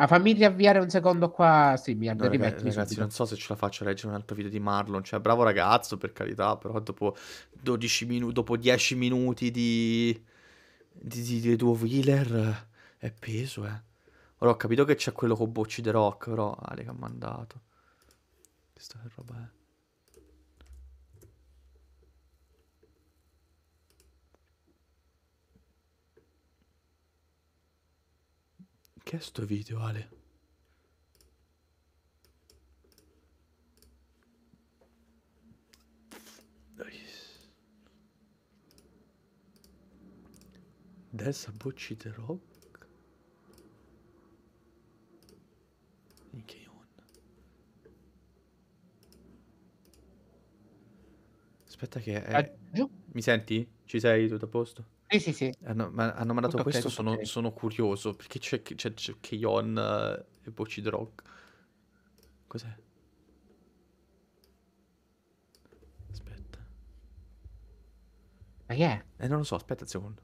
Ah, fammi riavviare un secondo qua. Sì, mi No, rimettimi ragazzi, subito. non so se ce la faccio a leggere un altro video di Marlon. Cioè, bravo ragazzo, per carità, però dopo 12 minuti, dopo 10 minuti di... di, di, di Duo Wheeler eh, è peso, eh. Ora ho capito che c'è quello con Bocci The Rock, però Ale che ha mandato. Questa che roba è? Che è sto video, Ale? Adesso Bocci The Rock. Minchia. Aspetta che... è-? Mi senti? Ci sei? Tutto a posto? Sì, sì, sì. Hanno, ma- hanno mandato Tutto questo, tutto sono, ok. sono curioso, perché c'è, c'è, c'è Keyon eh, e Bocci Rock. Cos'è? Aspetta. Ma che è? Eh, non lo so, aspetta un secondo.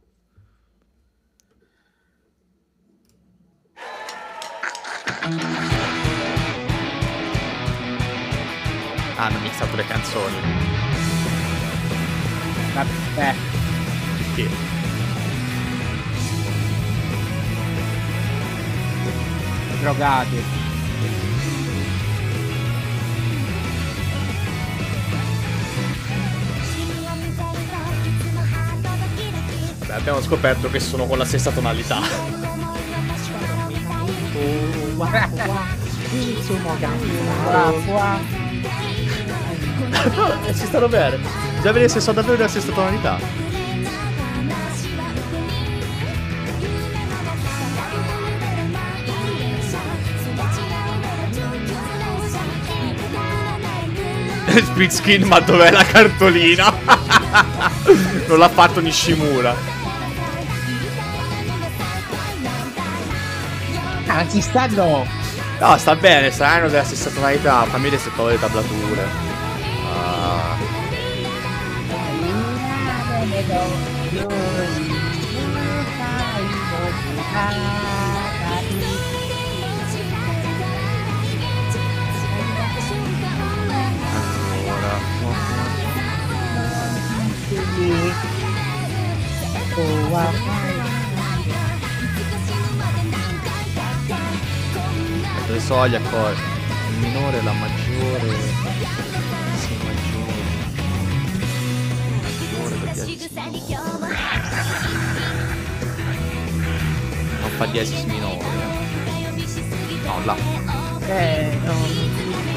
Ah, hanno mixato le canzoni. Vabbè. Sì. Drogati. Beh, abbiamo scoperto che sono con la stessa tonalità. [laughs] Si stanno bene. Bisogna vedere se sono davvero nella stessa tonalità. Split screen, ma dov'è la cartolina? non l'ha fatto Nishimura. Ah, ci stanno. No, sta bene, saranno della stessa tonalità. Fammi le settore le tablature. Ah. Le soglie accordi. Il minore, la maggiore. Si maggiore. Maggiore per diesis. Non fa diesis minore. No, là. Eh, no.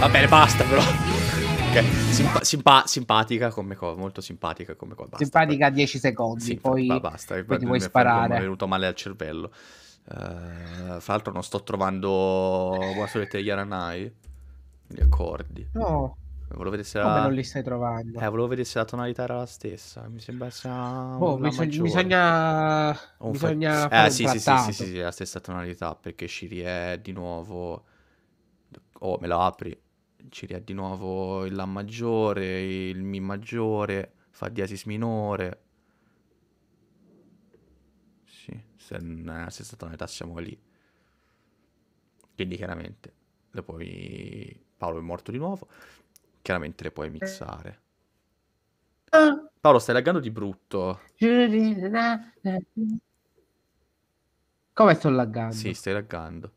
Va bene, basta però. [laughs] Ok, simpa- simpa- simpatica come cosa, molto simpatica come cosa. Basta. Simpatica 10 secondi, Sì, poi, ba- basta, poi mi- ti vuoi mi è sparare. venuto male al cervello. Eh, fra l'altro non sto trovando la soletta degli Aranai, gli accordi. No, Volevo vedere se come la... non li stai trovando? Eh, volevo vedere se la tonalità era la stessa. Mi sembra sia la bisog- bisogna, O un bisogna fa- Eh sì, sì, sì, sì, sì, sì, la stessa tonalità perché Ciri è di nuovo... Oh, me la apri. Ciri è di nuovo il La maggiore, il Mi maggiore, Fa diesis minore. Sì, se nella stessa tonalità siamo lì. Quindi chiaramente le puoi... Paolo è morto di nuovo. Chiaramente le puoi mixare. Paolo, stai laggando di brutto. Come sto laggando? Sì, stai laggando.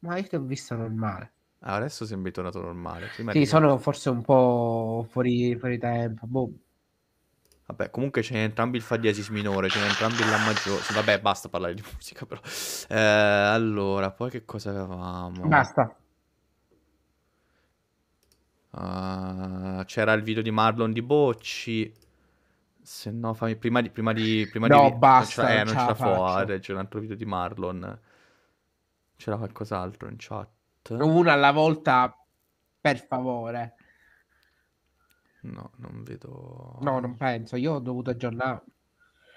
Ma io ti ho visto normale. Ah, adesso sembri tornato normale. Prima Sì, eri- sono forse un po' fuori, fuori tempo. Boh. Vabbè, comunque c'è entrambi il Fa diesis minore, c'è entrambi il La maggiore. Sì, vabbè, basta parlare di [laughs] musica però. Eh, allora, poi che cosa avevamo? Basta. Ah, c'era il video di Marlon di Bocci. Se no, fammi prima di prima di prima No, di basta, non ce la, eh, non ce la la faccio. leggere un altro video di Marlon. C'era qualcos'altro in chat? Una alla volta, per favore. No, non vedo. No, non penso. Io ho dovuto aggiornare.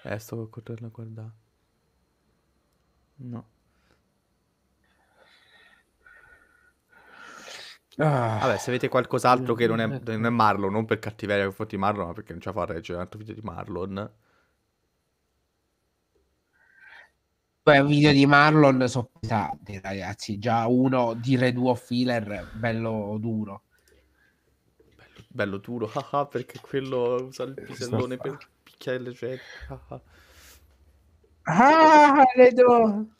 Eh, sto correndo a guardare. No. Ah. Vabbè, se avete qualcos'altro che non è, non è Marlon, non per cattiveria confronti di Marlon, ma perché non la fa a reggere un altro video di Marlon. Beh, video di Marlon sono pesanti, ragazzi. Già uno di Red Wolf Filler, bello duro. Bello duro, [laughs] haha, perché quello usa il pisellone per picchiare le gente. Ah, Wolf.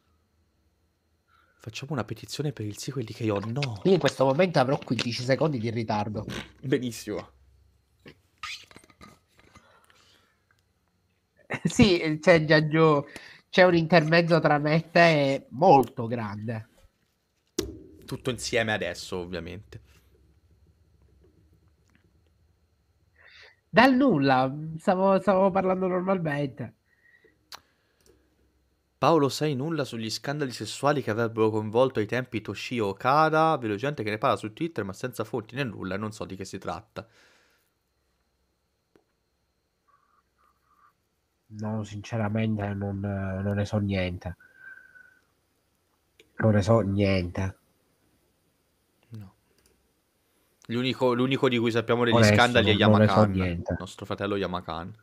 Facciamo una petizione per il sequel di KO. No, Io in questo momento avrò 15 secondi di ritardo. benissimo. sì, c'è già giù. C'è un intermezzo tra me e te molto grande. Tutto insieme adesso, ovviamente. Dal nulla, stavo, stavo parlando normalmente. Paolo, sai nulla sugli scandali sessuali che avrebbero coinvolto ai tempi Toshio Okada? Vedo gente che ne parla su Twitter, ma senza fonti né nulla, e non so di che si tratta. No, sinceramente non, non ne so niente. Non ne so niente. L'unico, l'unico di cui sappiamo degli Onesto, scandali è non- non ne so Yamakan, niente. nostro fratello Yamakan.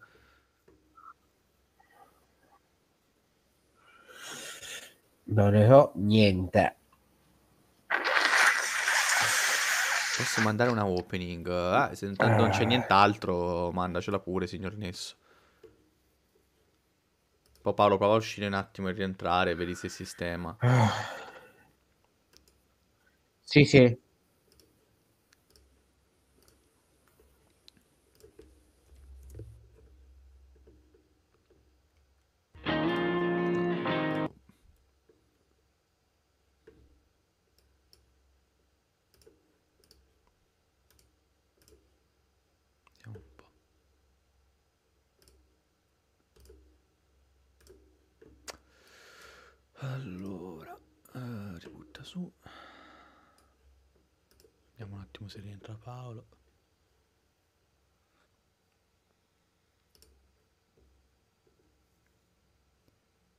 Non ne so niente. Posso mandare una opening? Ah, se non non c'è nient'altro, mandacela pure, signor Nesso. Poi Paolo, prova a uscire un attimo e rientrare, vedi se sistema. Sì, sì. Allora, eh, ributta su. Vediamo un attimo se rientra Paolo.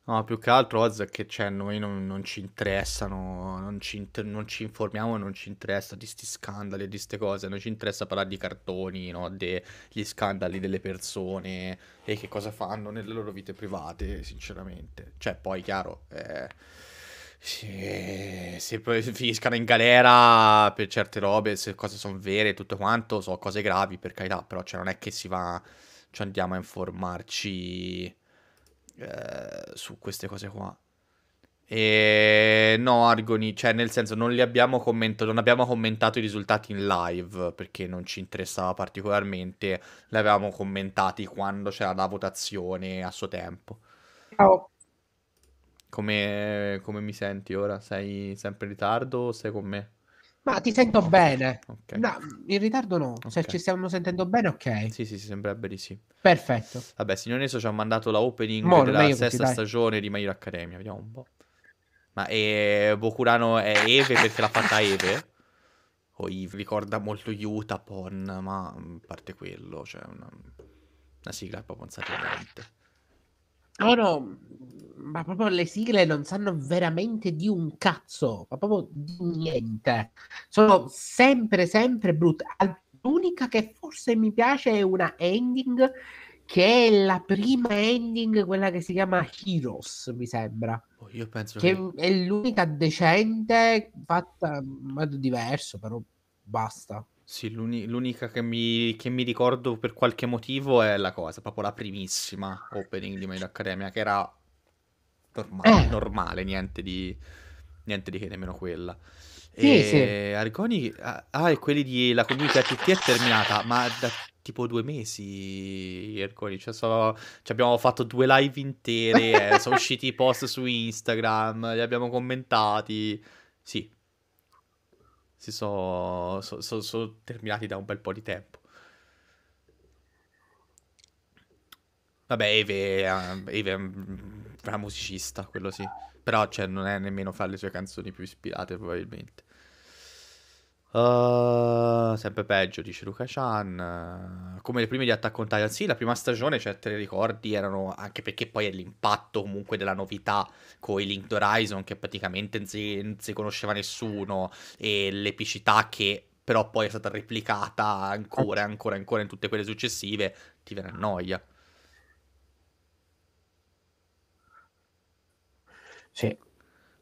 No, più che altro Oz che c'è, noi non, non ci interessano, non ci, inter- non ci informiamo, non ci interessa di sti scandali e di ste cose, non ci interessa parlare di cartoni, no, degli scandali delle persone e che cosa fanno nelle loro vite private, sinceramente. Cioè, poi, chiaro, eh, se, se finiscano in galera per certe robe, se cose sono vere e tutto quanto, sono cose gravi, per carità, però cioè, non è che si va, ci andiamo a informarci eh, su queste cose qua. E no, Argoni, cioè nel senso non li abbiamo commentato, non abbiamo commentato i risultati in live perché non ci interessava particolarmente, li avevamo commentati quando c'era la votazione a suo tempo. Ciao. Come, come mi senti ora? Sei sempre in ritardo o sei con me? Ma ti sento bene. Ok. No, in ritardo no. Se Ok. ci stiamo sentendo bene, ok. Sì, sì, sì, sembrerebbe di sì. Perfetto. Vabbè, signor Neso ci ha mandato la opening Mo, della così, sesta stagione di My Hero Academia. Vediamo un po'. Ma è Bokurano è Eve perché l'ha fatta Eve? O Eve? Ricorda molto Yuta Pon, ma a parte quello, cioè una, una sigla proprio non no, ma proprio le sigle non sanno veramente di un cazzo, ma proprio di niente. Sono sempre, sempre brutte. L'unica che forse mi piace è una ending che è la prima ending, quella che si chiama Heroes, mi sembra. Oh, io penso Che che... è l'unica decente, fatta in modo diverso, però basta. Sì, l'uni- l'unica che mi, che mi ricordo per qualche motivo è la cosa, proprio la primissima opening di Hero Academia, che era normale, Eh. normale, niente di, niente di che nemmeno quella. Sì, e sì. Argoni, ah, ah, e quelli di la community ATT è terminata, ma da tipo due mesi, Argoni, cioè so- ci abbiamo fatto due live intere, eh, sono [laughs] usciti i post su Instagram, li abbiamo commentati, sì, si sono so- so- sono terminati da un bel po' di tempo. Vabbè, Eve, è- Eve è una musicista, quello sì. Però, cioè, non è nemmeno fra le sue canzoni più ispirate, probabilmente. Uh, sempre peggio, dice Luca Chan. Come le prime di Attack on Titan. Sì, la prima stagione, cioè, te le ricordi, erano... Anche perché poi è l'impatto comunque della novità con i Linked Horizon, che praticamente non si, non si conosceva nessuno, e l'epicità che però poi è stata replicata ancora, ancora, ancora in tutte quelle successive, ti viene a noia. Sì.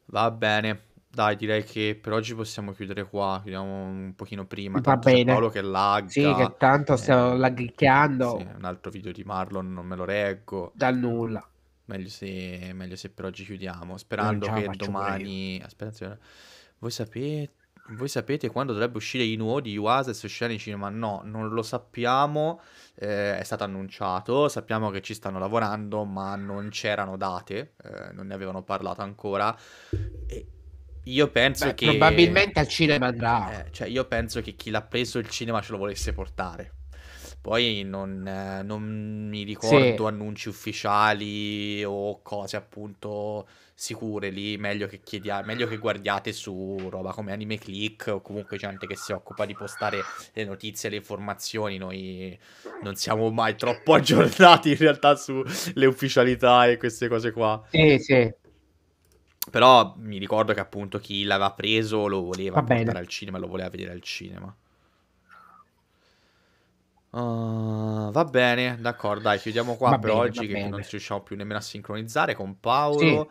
Va bene. Dai, direi che per oggi possiamo chiudere qua. Chiudiamo un pochino prima. Va Tanto bene. Paolo che lagga. Sì, che tanto stiamo Eh, laghicchiando sì, un altro video di Marlon non me lo reggo. dal nulla. Meglio se, meglio se per oggi chiudiamo. Sperando che domani. Aspetta. Voi sapete. Voi sapete quando dovrebbe uscire i nuovi di Uasa se uscirà in cinema? No, non lo sappiamo. eh, è stato annunciato. Sappiamo che ci stanno lavorando, ma non c'erano date. eh, non ne avevano parlato ancora. E io penso Beh, che. probabilmente al cinema andrà. Eh, cioè, io penso che chi l'ha preso il cinema ce lo volesse portare. Poi non, eh, non mi ricordo annunci ufficiali o cose appunto sicure lì. Meglio che, chiedia- meglio che guardiate su roba come Anime Click o comunque gente che si occupa di postare le notizie e le informazioni. Noi non siamo mai troppo aggiornati in realtà sulle ufficialità e queste cose qua. Sì, sì. Però mi ricordo che appunto chi l'aveva preso lo voleva Va portare bene. al cinema, lo voleva vedere al cinema. Ah, va bene, d'accordo, dai, chiudiamo qua Va per bene, oggi che bene. non ci riusciamo più nemmeno a sincronizzare con Paolo.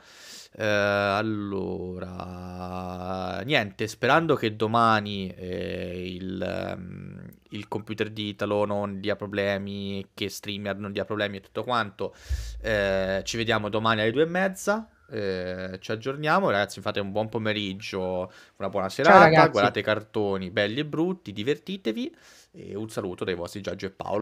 Eh, allora, niente, sperando che domani eh, il, ehm, il computer di Italo non dia problemi, che StreamYard non dia problemi e tutto quanto, eh, ci vediamo domani alle due e mezza. Eh, ci aggiorniamo, ragazzi. Fate un buon pomeriggio, una buona serata. Guardate i cartoni belli e brutti, divertitevi. E un saluto dai vostri Giorgio e Paolo.